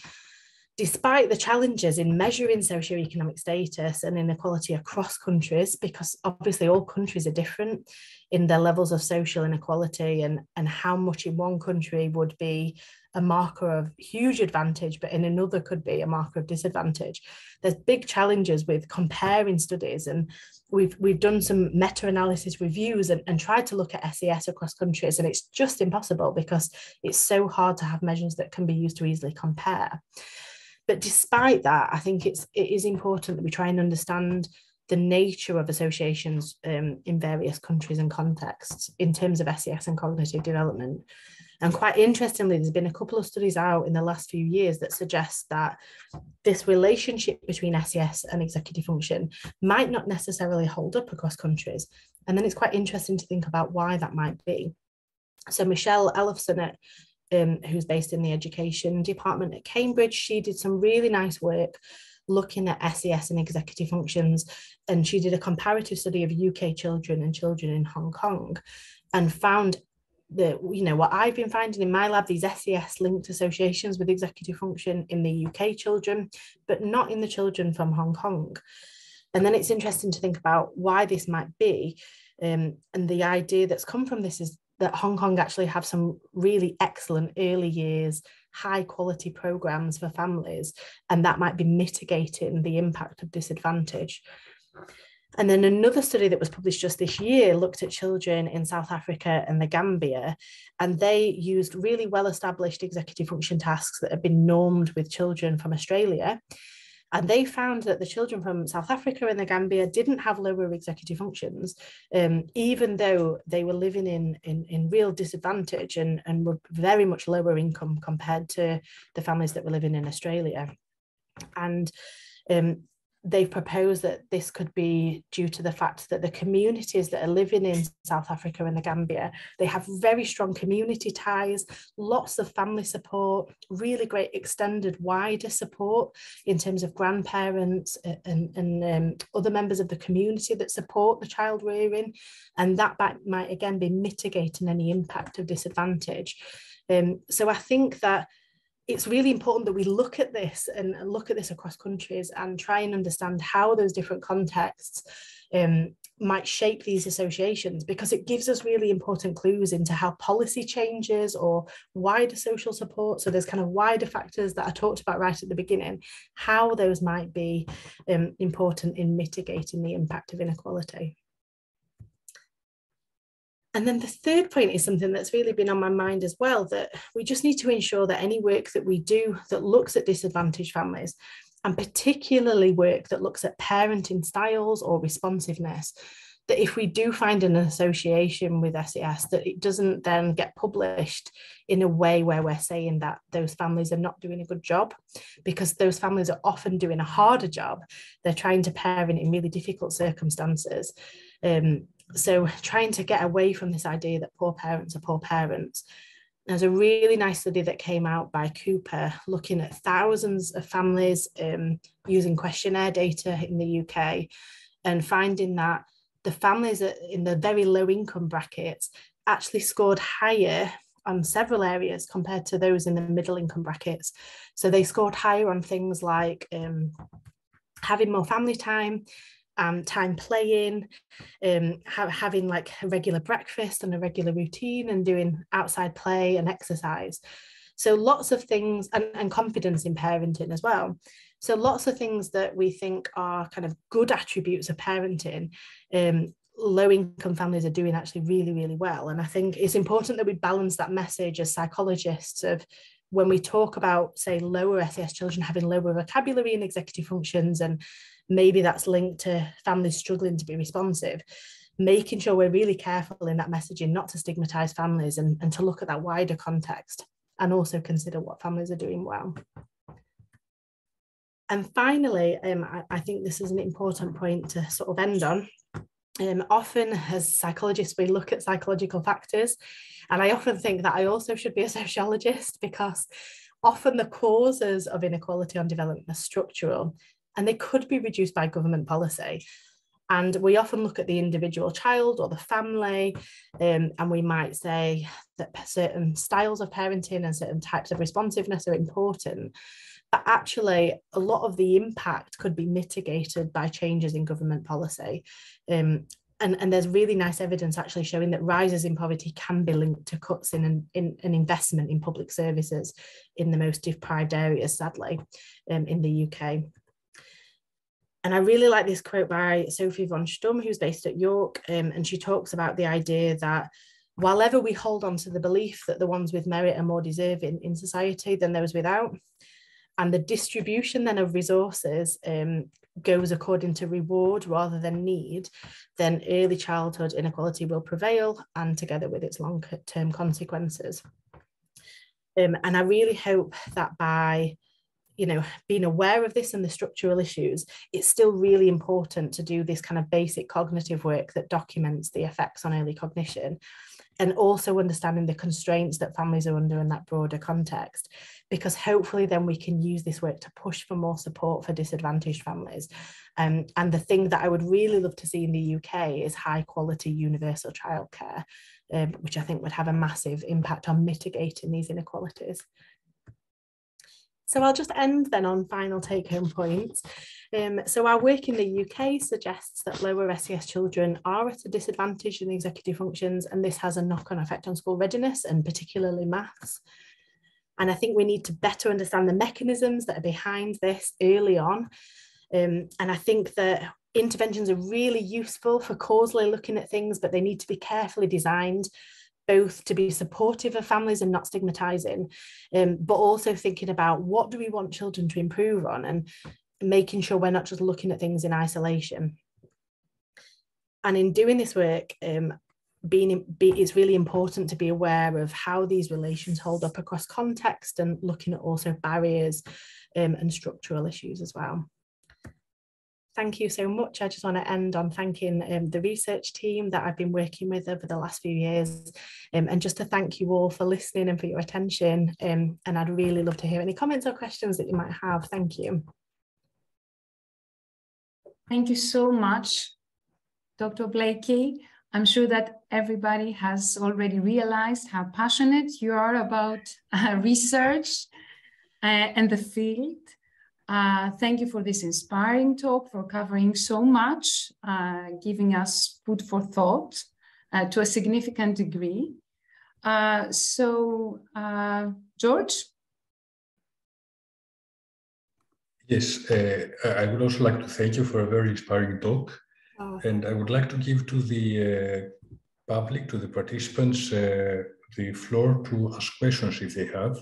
despite the challenges in measuring socioeconomic status and inequality across countries, because obviously all countries are different in their levels of social inequality and, and how much in one country would be a marker of huge advantage, but in another could be a marker of disadvantage. There's big challenges with comparing studies, and we've we've done some meta-analysis reviews and, and tried to look at SES across countries, and it's just impossible because it's so hard to have measures that can be used to easily compare. But despite that, I think it's it is important that we try and understand the nature of associations um, in various countries and contexts in terms of SES and cognitive development. And quite interestingly, there's been a couple of studies out in the last few years that suggest that this relationship between SES and executive function might not necessarily hold up across countries. And then it's quite interesting to think about why that might be. So Michelle Ellefson at um, who's based in the education department at Cambridge. She did some really nice work looking at SES and executive functions. And she did a comparative study of UK children and children in Hong Kong and found that, you know, what I've been finding in my lab, these SES linked associations with executive function in the UK children, but not in the children from Hong Kong. And then it's interesting to think about why this might be. Um, and the idea that's come from this is that Hong Kong actually have some really excellent early years, high quality programs for families, and that might be mitigating the impact of disadvantage. And then another study that was published just this year looked at children in South Africa and the Gambia, and they used really well established executive function tasks that have been normed with children from Australia And they found that the children from South Africa and the Gambia didn't have lower executive functions, um, even though they were living in, in, in real disadvantage and, and were very much lower income compared to the families that were living in Australia. And um, they've proposed that this could be due to the fact that the communities that are living in South Africa and the Gambia, they have very strong community ties, lots of family support, really great extended wider support in terms of grandparents and, and um, other members of the community that support the child rearing. And that might again be mitigating any impact of disadvantage. Um, so I think that it's really important that we look at this and look at this across countries and try and understand how those different contexts um, might shape these associations because it gives us really important clues into how policy changes or wider social support. So there's kind of wider factors that I talked about right at the beginning, how those might be um, important in mitigating the impact of inequality. And then the third point is something that's really been on my mind as well that we just need to ensure that any work that we do that looks at disadvantaged families, and particularly work that looks at parenting styles or responsiveness, that if we do find an association with SES, that it doesn't then get published in a way where we're saying that those families are not doing a good job, because those families are often doing a harder job. They're trying to parent in really difficult circumstances. Um, so trying to get away from this idea that poor parents are poor parents. There's a really nice study that came out by Cooper looking at thousands of families um, using questionnaire data in the UK and finding that the families in the very low income brackets actually scored higher on several areas compared to those in the middle income brackets. So they scored higher on things like um, having more family time, um, time playing, um, ha- having like a regular breakfast and a regular routine and doing outside play and exercise. So lots of things and, and confidence in parenting as well. So lots of things that we think are kind of good attributes of parenting. Um, low income families are doing actually really, really well. And I think it's important that we balance that message as psychologists of when we talk about, say, lower SES children having lower vocabulary and executive functions and maybe that's linked to families struggling to be responsive making sure we're really careful in that messaging not to stigmatize families and, and to look at that wider context and also consider what families are doing well. And finally um, I, I, think this is an important point to sort of end on. Um, often as psychologists we look at psychological factors and i often think that i also should be a sociologist because often the causes of inequality on development are structural and they could be reduced by government policy. And we often look at the individual child or the family, um, and we might say that certain styles of parenting and certain types of responsiveness are important. But actually, a lot of the impact could be mitigated by changes in government policy. Um, and, and there's really nice evidence actually showing that rises in poverty can be linked to cuts in an, in an investment in public services in the most deprived areas, sadly, um, in the UK. And I really like this quote by Sophie von Stumm, who's based at York, um, and she talks about the idea that while ever we hold on to the belief that the ones with merit are more deserving in society than those without, and the distribution then of resources um, goes according to reward rather than need, then early childhood inequality will prevail and together with its long-term consequences. Um, and I really hope that by you know being aware of this and the structural issues it's still really important to do this kind of basic cognitive work that documents the effects on early cognition and also understanding the constraints that families are under in that broader context because hopefully then we can use this work to push for more support for disadvantaged families um, and the thing that I would really love to see in the UK is high quality universal childcare um, which I think would have a massive impact on mitigating these inequalities. So I'll just end then on final take home points. Um, so our work in the UK suggests that lower SES children are at a disadvantage in executive functions and this has a knock-on effect on school readiness and particularly maths. And I think we need to better understand the mechanisms that are behind this early on. Um, and I think that interventions are really useful for causally looking at things, but they need to be carefully designed both to be supportive of families and not stigmatizing, um, but also thinking about what do we want children to improve on and making sure we're not just looking at things in isolation. And in doing this work, um, being be, it's really important to be aware of how these relations hold up across context and looking at also barriers um, and structural issues as well. Thank you so much. I just want to end on thanking um, the research team that I've been working with over the last few years um, and just to thank you all for listening and for your attention. Um, and I'd really love to hear any comments or questions that you might have. Thank you. Thank you so much, Dr. Blakey. I'm sure that everybody has already realized how passionate you are about uh, research uh, and the field. Uh, thank you for this inspiring talk, for covering so much, uh, giving us food for thought uh, to a significant degree. Uh, so, George? Yes, I would also like to thank you for a very inspiring talk. Oh. And I would like to give to the uh, public, to the participants, uh, the floor to ask questions if they have.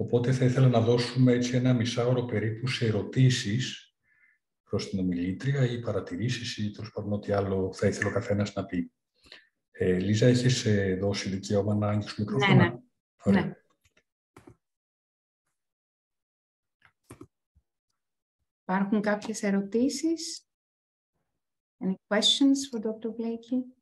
Οπότε θα ήθελα να δώσουμε έτσι ένα μισάωρο περίπου σε ερωτήσεις προς την ομιλήτρια ή παρατηρήσεις ή τέλος πάντων ό,τι άλλο θα ήθελε ο καθένας να πει. Ε, Λίζα, έχεις ε, δώσει δικαίωμα να ανοίξεις το μικρόφωνο; Ναι, ναι. Ωραία. ναι. Υπάρχουν κάποιες ερωτήσεις; Any questions for Dr. Blakey?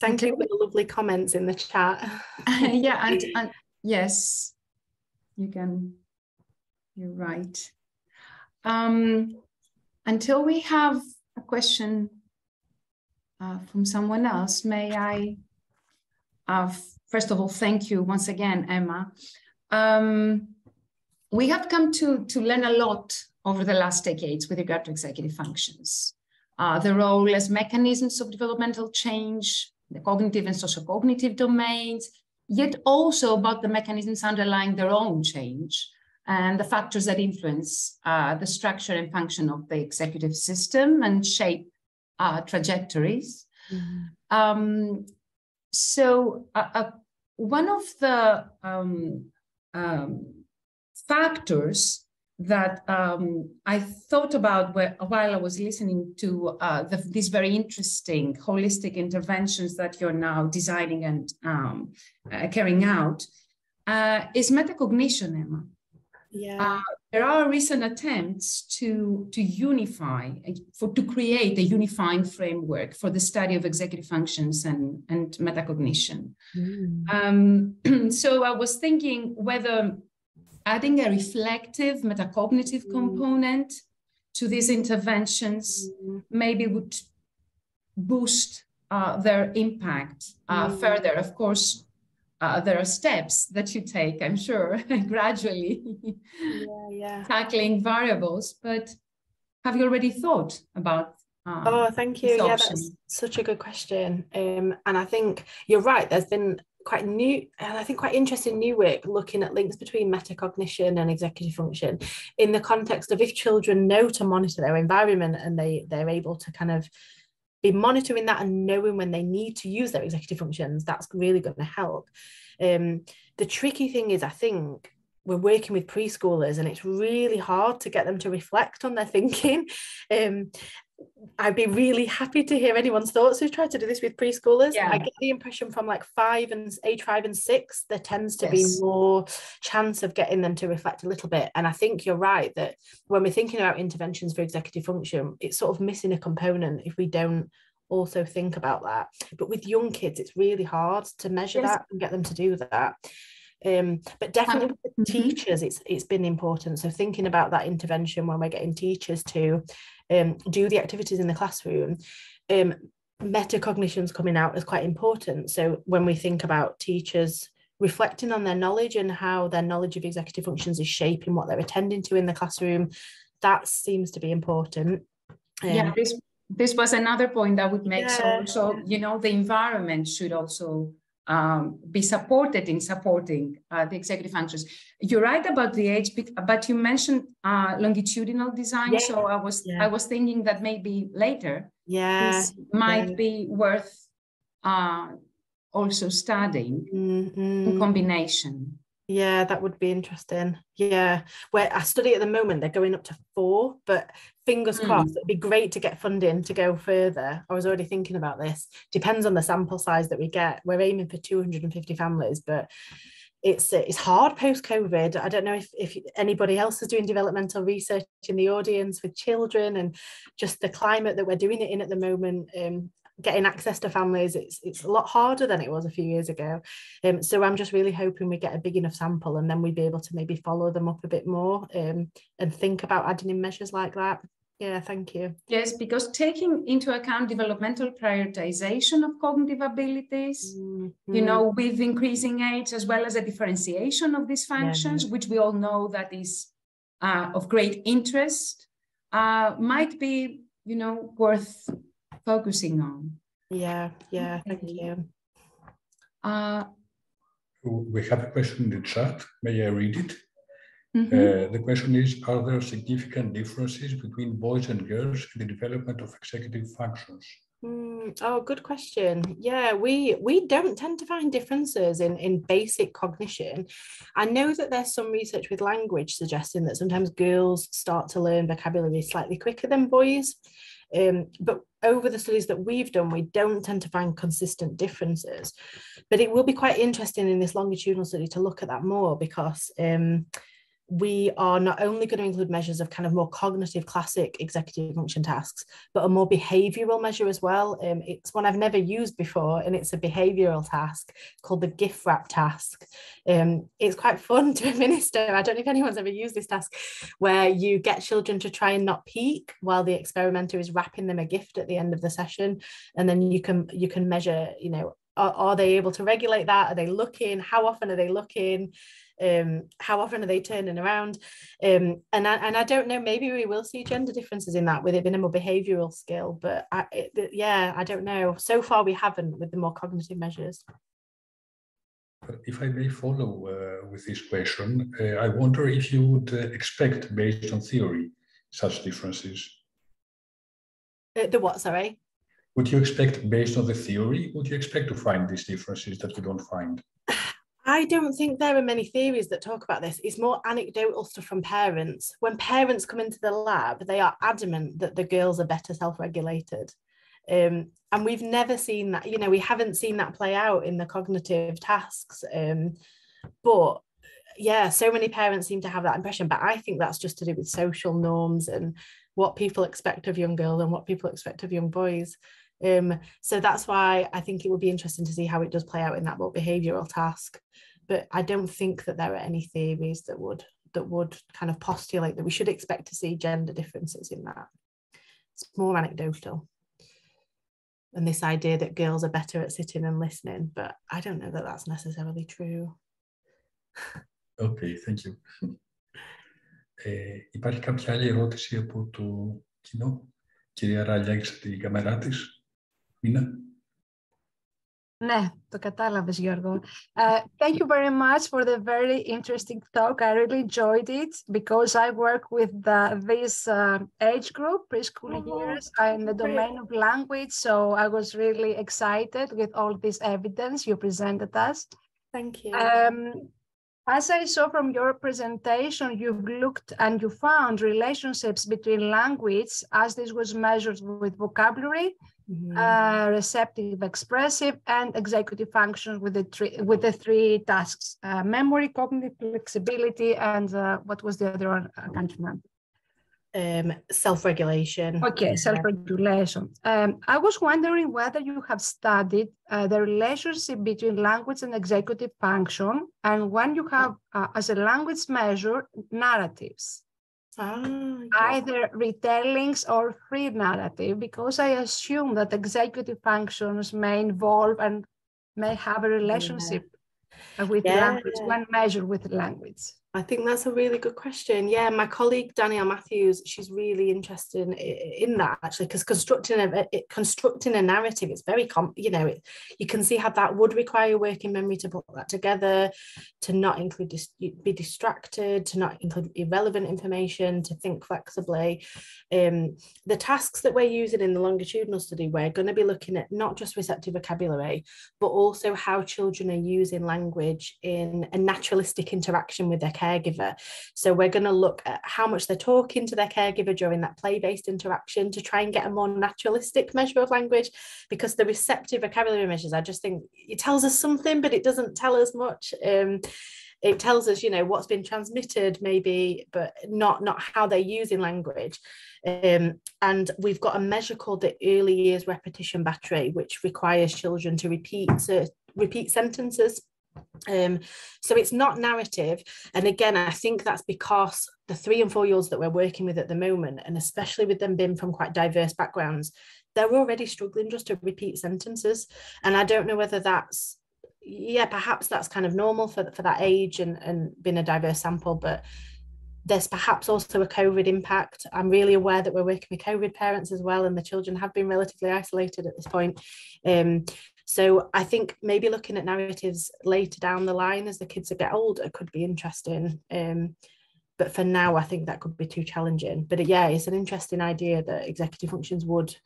Thank you for the lovely comments in the chat. yeah, and, and yes, you can, you're right. Um, until we have a question uh, from someone else, may I uh, first of all, thank you once again, Emma. Um, we have come to, to learn a lot over the last decades with regard to executive functions. Uh, the role as mechanisms of developmental change, the cognitive and social cognitive domains, yet also about the mechanisms underlying their own change and the factors that influence uh, the structure and function of the executive system and shape uh, trajectories. Mm-hmm. Um, so uh, uh, one of the um, um, factors that um, I thought about while I was listening to uh, the, these very interesting holistic interventions that you're now designing and um, uh, carrying out uh, is metacognition, Emma. Yeah. Uh, there are recent attempts to, to unify, for, to create a unifying framework for the study of executive functions and, and metacognition. Mm. Um, so I was thinking whether adding a reflective metacognitive mm. component to these interventions mm. maybe would boost uh, their impact uh, mm. further. Of course, uh, there are steps that you take, I'm sure, gradually yeah, yeah. tackling variables. But have you already thought about? Um, oh, thank you. Yeah, that's such a good question. Um, and I think you're right. There's been quite new and I think quite interesting new work looking at links between metacognition and executive function in the context of if children know to monitor their environment and they they're able to kind of be monitoring that and knowing when they need to use their executive functions, that's really going to help. Um, the tricky thing is, I think we're working with preschoolers and it's really hard to get them to reflect on their thinking. Um, I'd be really happy to hear anyone's thoughts who've tried to do this with preschoolers. Yeah. I get the impression from like five and age five and six, there tends to yes. be more chance of getting them to reflect a little bit. And I think you're right that when we're thinking about interventions for executive function, it's sort of missing a component if we don't also think about that. But with young kids, it's really hard to measure yes. that and get them to do that. Um, but definitely mm-hmm. teachers, it's it's been important. So thinking about that intervention when we're getting teachers to um, do the activities in the classroom, um, metacognition's coming out as quite important. So when we think about teachers reflecting on their knowledge and how their knowledge of executive functions is shaping what they're attending to in the classroom, that seems to be important. Um, yeah, this this was another point I would make. Yeah. So, so you know, the environment should also um, be supported in supporting uh, the executive functions. You're right about the age, but you mentioned uh, longitudinal design. Yeah. So I was yeah. I was thinking that maybe later yeah. this might yeah. be worth uh, also studying mm-hmm. in combination. Yeah, that would be interesting. Yeah, where I study at the moment, they're going up to four, but fingers mm. crossed, it'd be great to get funding to go further. I was already thinking about this. Depends on the sample size that we get. We're aiming for 250 families, but it's it's hard post COVID. I don't know if, if anybody else is doing developmental research in the audience with children and just the climate that we're doing it in at the moment. Um, getting access to families it's it's a lot harder than it was a few years ago um, so i'm just really hoping we get a big enough sample and then we'd be able to maybe follow them up a bit more um, and think about adding in measures like that yeah, thank you. Yes, because taking into account developmental prioritization of cognitive abilities, mm-hmm. you know, with increasing age, as well as a differentiation of these functions, yeah. which we all know that is uh, of great interest, uh, might be, you know, worth focusing on. Yeah, yeah, thank you. Uh, we have a question in the chat. May I read it? Mm-hmm. Uh, the question is Are there significant differences between boys and girls in the development of executive functions? Mm, oh, good question. Yeah, we we don't tend to find differences in in basic cognition. I know that there's some research with language suggesting that sometimes girls start to learn vocabulary slightly quicker than boys. Um, but over the studies that we've done, we don't tend to find consistent differences. But it will be quite interesting in this longitudinal study to look at that more because um, we are not only going to include measures of kind of more cognitive classic executive function tasks, but a more behavioral measure as well. Um, it's one I've never used before, and it's a behavioral task called the gift wrap task. Um, it's quite fun to administer. I don't know if anyone's ever used this task, where you get children to try and not peek while the experimenter is wrapping them a gift at the end of the session, and then you can you can measure, you know, are, are they able to regulate that? Are they looking? How often are they looking? um, how often are they turning around um, and, I, and I don't know maybe we will see gender differences in that with it being a more behavioral skill but I, it, yeah I don't know so far we haven't with the more cognitive measures if I may follow uh, with this question, uh, I wonder if you would uh, expect, based on theory, such differences. Uh, the what, sorry? Would you expect, based on the theory, would you expect to find these differences that you don't find? I don't think there are many theories that talk about this. It's more anecdotal stuff from parents. When parents come into the lab, they are adamant that the girls are better self regulated. Um, and we've never seen that, you know, we haven't seen that play out in the cognitive tasks. Um, but yeah, so many parents seem to have that impression. But I think that's just to do with social norms and what people expect of young girls and what people expect of young boys. Um, so that's why I think it would be interesting to see how it does play out in that more behavioural task. But I don't think that there are any theories that would that would kind of postulate that we should expect to see gender differences in that. It's more anecdotal. And this idea that girls are better at sitting and listening, but I don't know that that's necessarily true. Okay, thank you. Ε, υπάρχει κάποια άλλη ερώτηση από το κοινό. Κυρία Ράλια, έχεις την καμερά της. Mina? Ναι, το κατάλαβες Γιώργο. Uh, thank you very much for the very interesting talk. I really enjoyed it because I work with the, this uh, age group, preschool oh, years, in the domain of language. So I was really excited with all this evidence you presented us. Thank you. Um, as I saw from your presentation, you've looked and you found relationships between language as this was measured with vocabulary Mm-hmm. Uh, receptive, expressive, and executive functions with the three with the three tasks: uh, memory, cognitive flexibility, and uh, what was the other one? I can't remember. Um, self-regulation. Okay, self-regulation. Um, I was wondering whether you have studied uh, the relationship between language and executive function, and when you have, uh, as a language measure, narratives. Ah, yeah. either retellings or free narrative, because I assume that executive functions may involve and may have a relationship yeah. with yeah. language when measured with language. I think that's a really good question. Yeah, my colleague Danielle Matthews, she's really interested in, in that actually, because constructing a it, constructing a narrative, it's very com- you know, it, you can see how that would require working memory to put that together, to not include dis- be distracted, to not include irrelevant information, to think flexibly. Um, the tasks that we're using in the longitudinal study, we're going to be looking at not just receptive vocabulary, but also how children are using language in a naturalistic interaction with their caregiver. So we're going to look at how much they're talking to their caregiver during that play-based interaction to try and get a more naturalistic measure of language because the receptive vocabulary measures, I just think it tells us something, but it doesn't tell us much. Um, it tells us you know what's been transmitted maybe but not not how they're using language um, and we've got a measure called the early years repetition battery which requires children to repeat uh, repeat sentences um, so it's not narrative. And again, I think that's because the three and four year olds that we're working with at the moment, and especially with them being from quite diverse backgrounds, they're already struggling just to repeat sentences. And I don't know whether that's, yeah, perhaps that's kind of normal for, for that age and, and being a diverse sample, but there's perhaps also a COVID impact. I'm really aware that we're working with COVID parents as well, and the children have been relatively isolated at this point. Um, so I think maybe looking at narratives later down the line as the kids get older could be interesting. Um, but for now, I think that could be too challenging. But yeah, it's an interesting idea that executive functions would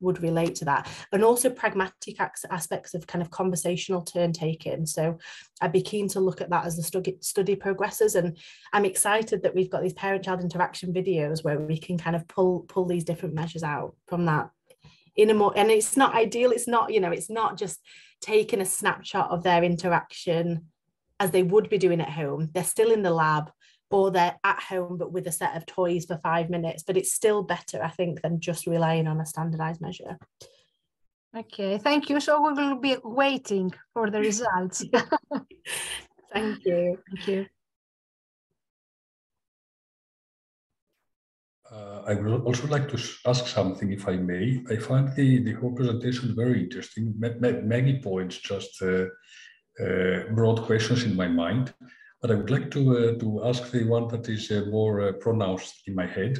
would relate to that and also pragmatic aspects of kind of conversational turn taking so i'd be keen to look at that as the study, study progresses and i'm excited that we've got these parent child interaction videos where we can kind of pull pull these different measures out from that in a more and it's not ideal it's not you know it's not just taking a snapshot of their interaction as they would be doing at home. They're still in the lab or they're at home but with a set of toys for five minutes but it's still better i think than just relying on a standardized measure. Okay thank you. So we will be waiting for the results. Thank you. Thank you Uh, I would also like to ask something, if I may. I find the, the whole presentation very interesting. many points just uh, uh, brought questions in my mind, but I would like to, uh, to ask the one that is uh, more uh, pronounced in my head.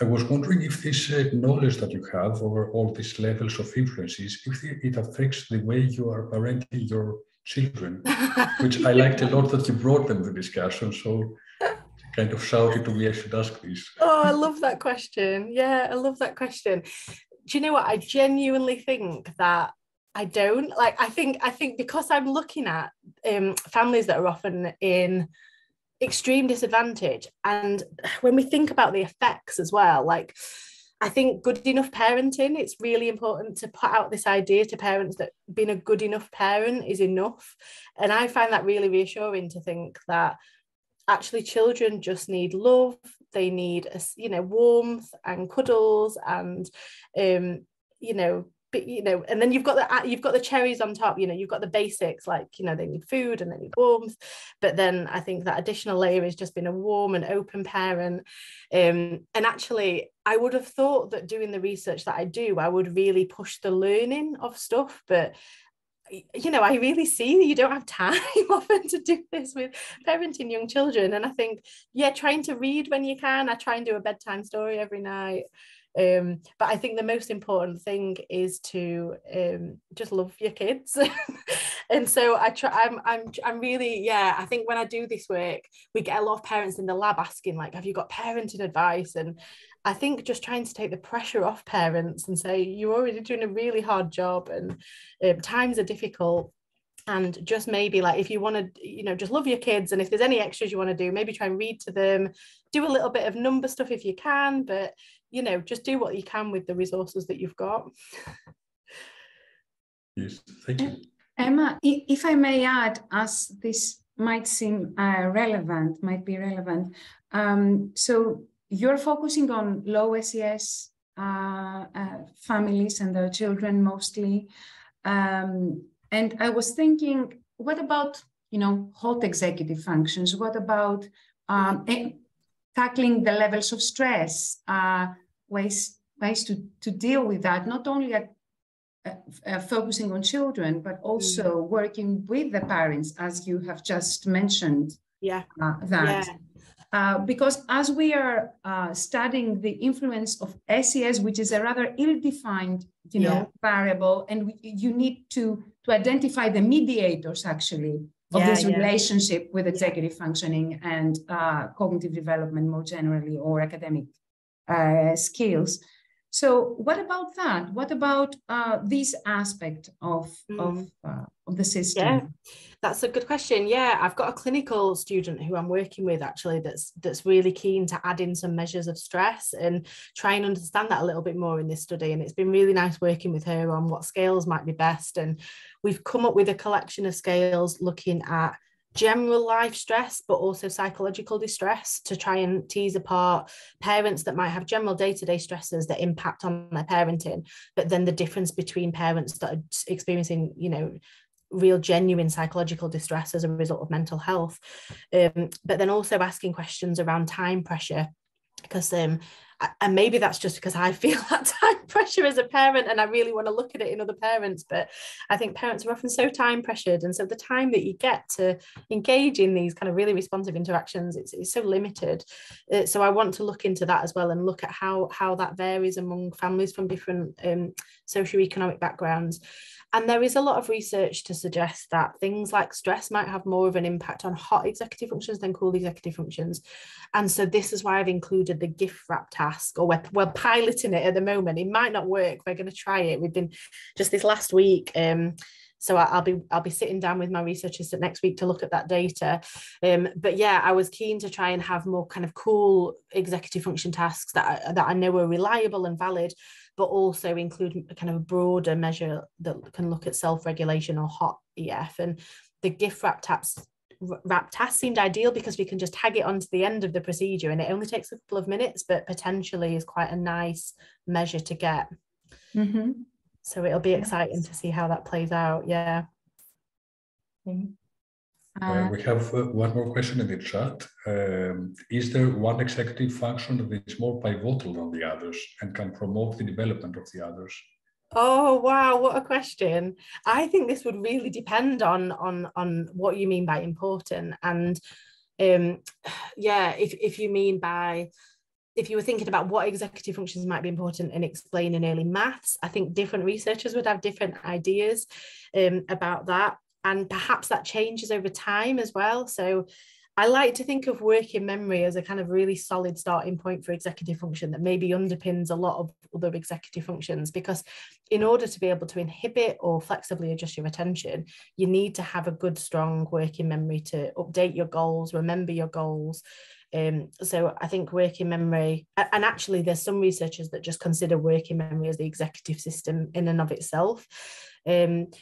I was wondering if this knowledge that you have over all these levels of influences, if it affects the way you are parenting your children, which I liked a lot that you brought them to discussion. So kind of shouted to me I should ask this. Oh, I love that question. Yeah, I love that question. Do you know what? I genuinely think that I don't like. I think I think because I'm looking at um, families that are often in extreme disadvantage, and when we think about the effects as well, like. I think good enough parenting, it's really important to put out this idea to parents that being a good enough parent is enough. And I find that really reassuring to think that actually children just need love. They need a, you know warmth and cuddles and um you know but, you know and then you've got the you've got the cherries on top you know you've got the basics like you know they need food and they need warmth. But then i think that additional layer is just being a warm and open parent. Um, and actually i would have thought that doing the research that i do i would really push the learning of stuff. But you know, I really see you don't have time often to do this with parenting young children. And I think, yeah, trying to read when you can. I try and do a bedtime story every night. Um, but I think the most important thing is to um, just love your kids. and so I try. I'm, I'm, I'm really, yeah. I think when I do this work, we get a lot of parents in the lab asking, like, "Have you got parenting advice?" And I think just trying to take the pressure off parents and say you're already doing a really hard job and um, times are difficult. And just maybe like if you want to you know just love your kids and if there's any extras you want to do maybe try and read to them. Do a little bit of number stuff if you can but you know just do what you can with the resources that you've got. Yes thank you. Emma if i may add as this might seem uh, relevant might be relevant um, so you're focusing on low SES uh, uh, families and their children mostly. Um, and I was thinking, what about, you know, hot executive functions? What about um, tackling the levels of stress, uh, ways, ways to, to deal with that, not only at uh, uh, focusing on children, but also mm. working with the parents, as you have just mentioned yeah uh, that. Yeah. Uh, because as we are uh, studying the influence of SES, which is a rather ill-defined, you know, yeah. variable, and we, you need to to identify the mediators actually of yeah, this relationship with executive functioning and uh, cognitive development more generally, or academic uh, skills. So, what about that? What about uh, this aspect of mm. of uh, of the system? Yeah, that's a good question. Yeah, I've got a clinical student who I'm working with actually that's that's really keen to add in some measures of stress and try and understand that a little bit more in this study. And it's been really nice working with her on what scales might be best. And we've come up with a collection of scales looking at general life stress, but also psychological distress to try and tease apart parents that might have general day to day stresses that impact on their parenting, but then the difference between parents that are experiencing, you know, real genuine psychological distress as a result of mental health. Um, but then also asking questions around time pressure because um, and maybe that's just because I feel that time pressure as a parent and I really want to look at it in other parents. But I think parents are often so time pressured. And so the time that you get to engage in these kind of really responsive interactions, it's, it's so limited. Uh, so I want to look into that as well and look at how, how that varies among families from different um, socioeconomic backgrounds. And there is a lot of research to suggest that things like stress might have more of an impact on hot executive functions than cool executive functions. And so this is why I've included the gift wrap task, or we're, we're piloting it at the moment. It might not work. We're going to try it. We've been just this last week. Um, so I'll be I'll be sitting down with my researchers next week to look at that data. Um, but yeah, I was keen to try and have more kind of cool executive function tasks that I, that I know are reliable and valid, but also include a kind of a broader measure that can look at self-regulation or hot EF. And the gift wrap taps wrap task seemed ideal because we can just tag it onto the end of the procedure and it only takes a couple of minutes, but potentially is quite a nice measure to get. Mm-hmm. So it'll be exciting to see how that plays out. Yeah. Mm-hmm. Uh, we have uh, one more question in the chat. Um, is there one executive function that is more pivotal than the others and can promote the development of the others? Oh wow, what a question! I think this would really depend on on on what you mean by important, and um, yeah, if if you mean by if you were thinking about what executive functions might be important in explaining early maths, I think different researchers would have different ideas um, about that and perhaps that changes over time as well so I like to think of working memory as a kind of really solid starting point for executive function that maybe underpins a lot of other executive functions because in order to be able to inhibit or flexibly adjust your attention, you need to have a good, strong working memory to update your goals, remember your goals. Um, so I think working memory, and actually there's some researchers that just consider working memory as the executive system in and of itself. Um,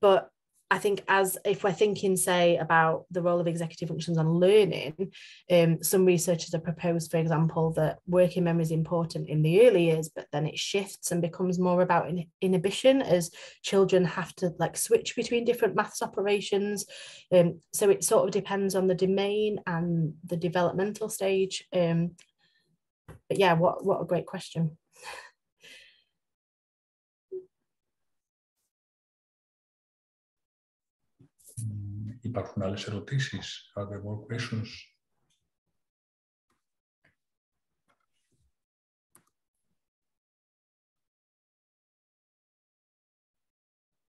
but I think as if we're thinking, say, about the role of executive functions on learning, um, some researchers have proposed, for example, that working memory is important in the early years, but then it shifts and becomes more about in- inhibition as children have to like switch between different maths operations. Um, so it sort of depends on the domain and the developmental stage. Um, but yeah, what what a great question. Υπάρχουν άλλες ερωτήσεις? Are there more questions?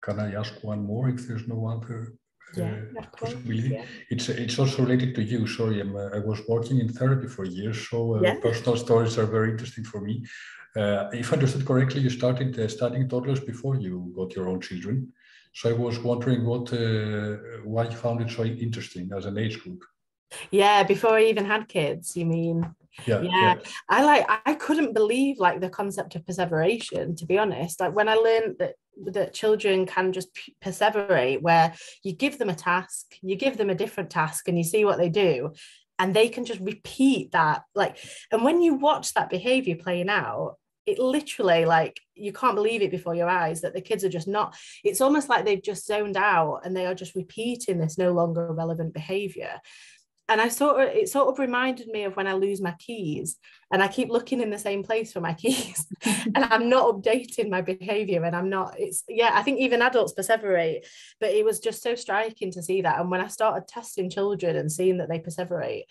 Can I ask one more if there's no other yeah, uh, possibility? Yeah. It's it's also related to you. Sorry, I'm, uh, I was working in therapy for years, so uh, yeah. personal stories are very interesting for me. Uh, if I understood correctly, you started uh, studying toddlers before you got your own children. So I was wondering what uh, why you found it so interesting as an age group. Yeah, before I even had kids, you mean? Yeah, yeah, yeah. I like I couldn't believe like the concept of perseveration, to be honest. Like when I learned that that children can just perseverate, where you give them a task, you give them a different task, and you see what they do, and they can just repeat that. Like, and when you watch that behavior playing out, it literally like you can't believe it before your eyes that the kids are just not it's almost like they've just zoned out and they are just repeating this no longer relevant behavior. And I sort of it sort of reminded me of when I lose my keys and I keep looking in the same place for my keys and I'm not updating my behavior and I'm not it's yeah I think even adults perseverate but it was just so striking to see that. And when I started testing children and seeing that they perseverate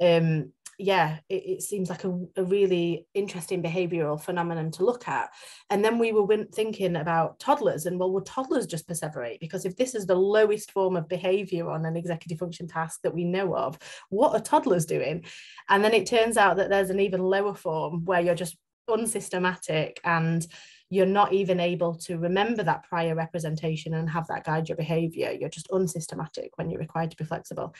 um yeah, it, it seems like a, a, really interesting behavioral phenomenon to look at. And then we were thinking about toddlers, and well, will toddlers just perseverate? Because if this is the lowest form of behavior on an executive function task that we know of, what are toddlers doing? And then it turns out that there's an even lower form where you're just unsystematic and you're not even able to remember that prior representation and have that guide your behavior. You're just unsystematic when you're required to be flexible.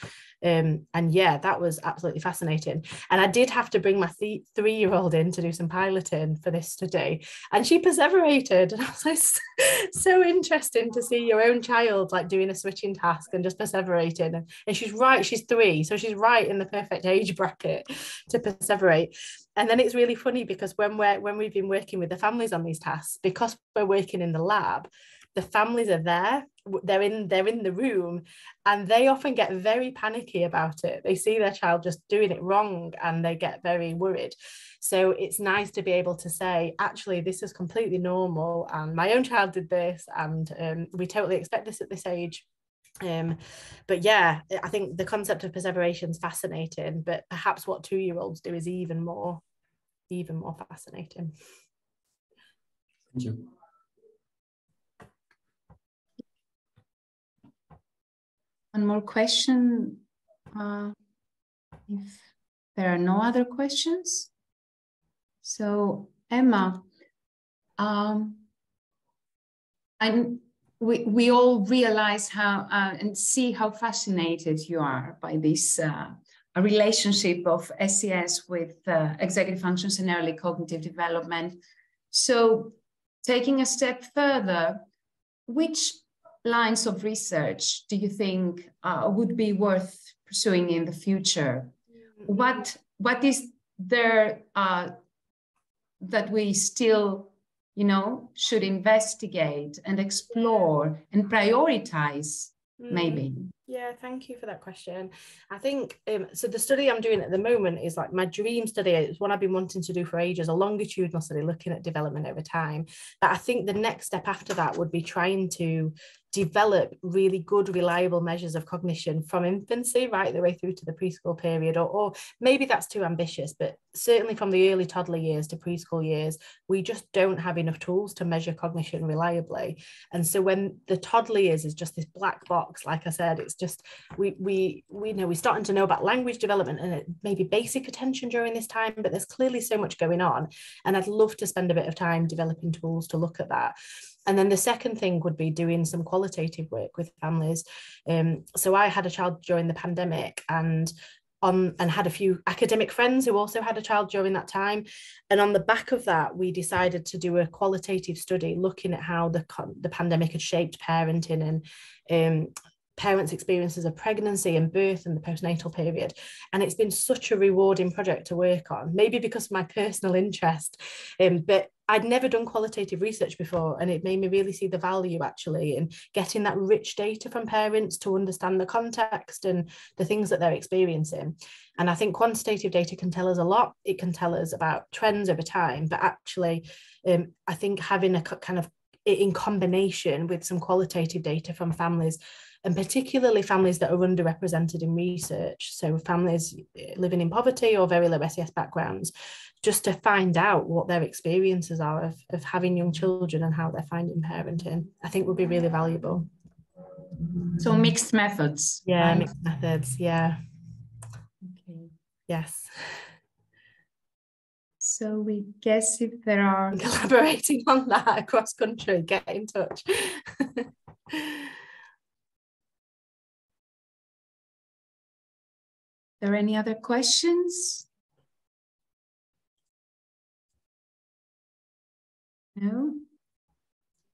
Um, and yeah, that was absolutely fascinating. And I did have to bring my th- three year old in to do some piloting for this today And she perseverated. And I was like, so interesting to see your own child like doing a switching task and just perseverating. And, and she's right, she's three. So she's right in the perfect age bracket to perseverate and then it's really funny because when we're when we've been working with the families on these tasks because we're working in the lab the families are there they're in they're in the room and they often get very panicky about it. They see their child just doing it wrong and they get very worried. So it's nice to be able to say actually this is completely normal and my own child did this and um, we totally expect this at this age um, but yeah, I think the concept of perseveration is fascinating, but perhaps what two year olds do is even more, even more fascinating. Thank you. One more question. Uh, if there are no other questions. So, Emma, um, I'm we, we all realize how uh, and see how fascinated you are by this uh, relationship of SES with uh, executive functions and early cognitive development. So, taking a step further, which lines of research do you think uh, would be worth pursuing in the future? What what is there uh, that we still you know, should investigate and explore and prioritize, mm. maybe. Yeah, thank you for that question. I think um, so. The study I'm doing at the moment is like my dream study. It's one I've been wanting to do for ages, a longitudinal study looking at development over time. But I think the next step after that would be trying to develop really good, reliable measures of cognition from infancy right the way through to the preschool period, or, or maybe that's too ambitious, but certainly from the early toddler years to preschool years, we just don't have enough tools to measure cognition reliably. And so when the toddler years is just this black box, like I said, it's just we we we know we're starting to know about language development and maybe basic attention during this time, but there's clearly so much going on. And I'd love to spend a bit of time developing tools to look at that. And then the second thing would be doing some qualitative work with families. Um, so I had a child during the pandemic and on and had a few academic friends who also had a child during that time and on the back of that we decided to do a qualitative study looking at how the the pandemic had shaped parenting and um, parents' experiences of pregnancy and birth and the postnatal period. And it's been such a rewarding project to work on, maybe because of my personal interest. Um, but I'd never done qualitative research before, and it made me really see the value actually in getting that rich data from parents to understand the context and the things that they're experiencing. And I think quantitative data can tell us a lot. It can tell us about trends over time, but actually, um, I think having a kind of in combination with some qualitative data from families and particularly families that are underrepresented in research. So, families eh, living in poverty or very low SES backgrounds, just to find out what their experiences are of, of having young children and how they're finding parenting, I think would be really valuable. So, mixed methods. Yeah, mixed methods. Yeah. Okay. Yes. So we guess if there are collaborating on that across country, get in touch. there any other questions? No?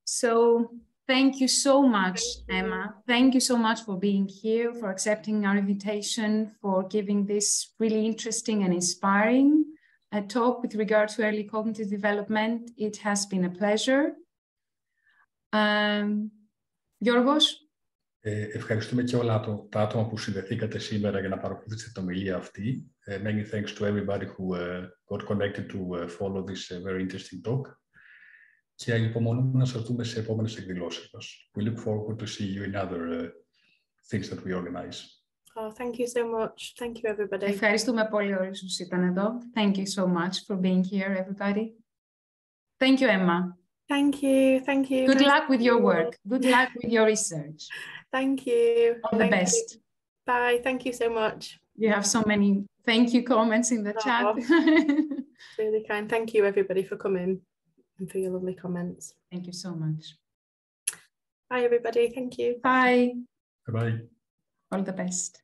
So thank you so much, Emma. Thank you so much for being here, for accepting our invitation, for giving this really interesting and inspiring uh, talk with regard to early cognitive development. It has been a pleasure. Um, Yorgos? Ε, ευχαριστούμε και όλα το, τα άτομα που συνδεθήκατε σήμερα για να παρακολουθήσετε την ομιλία αυτή. Uh, many thanks to everybody who uh, got connected to uh, follow this uh, very interesting talk. Και ανυπομονούμε να σας δούμε σε επόμενες εκδηλώσεις μας. We look forward to see you in other uh, things that we organize. Oh, thank you so much. Thank you, everybody. Ευχαριστούμε πολύ όλους όσοι ήταν εδώ. Thank you so much for being here, everybody. Thank you, Emma. Thank you. Thank you. Good luck with your work. Good luck with your research. Thank you. All the best. you. Bye. Thank you so much. You have so many thank you comments in the Oh. chat. Really kind. Thank you, everybody, for coming and for your lovely comments. thank you so much. Bye, everybody. Thank you. Bye. Bye. All the best.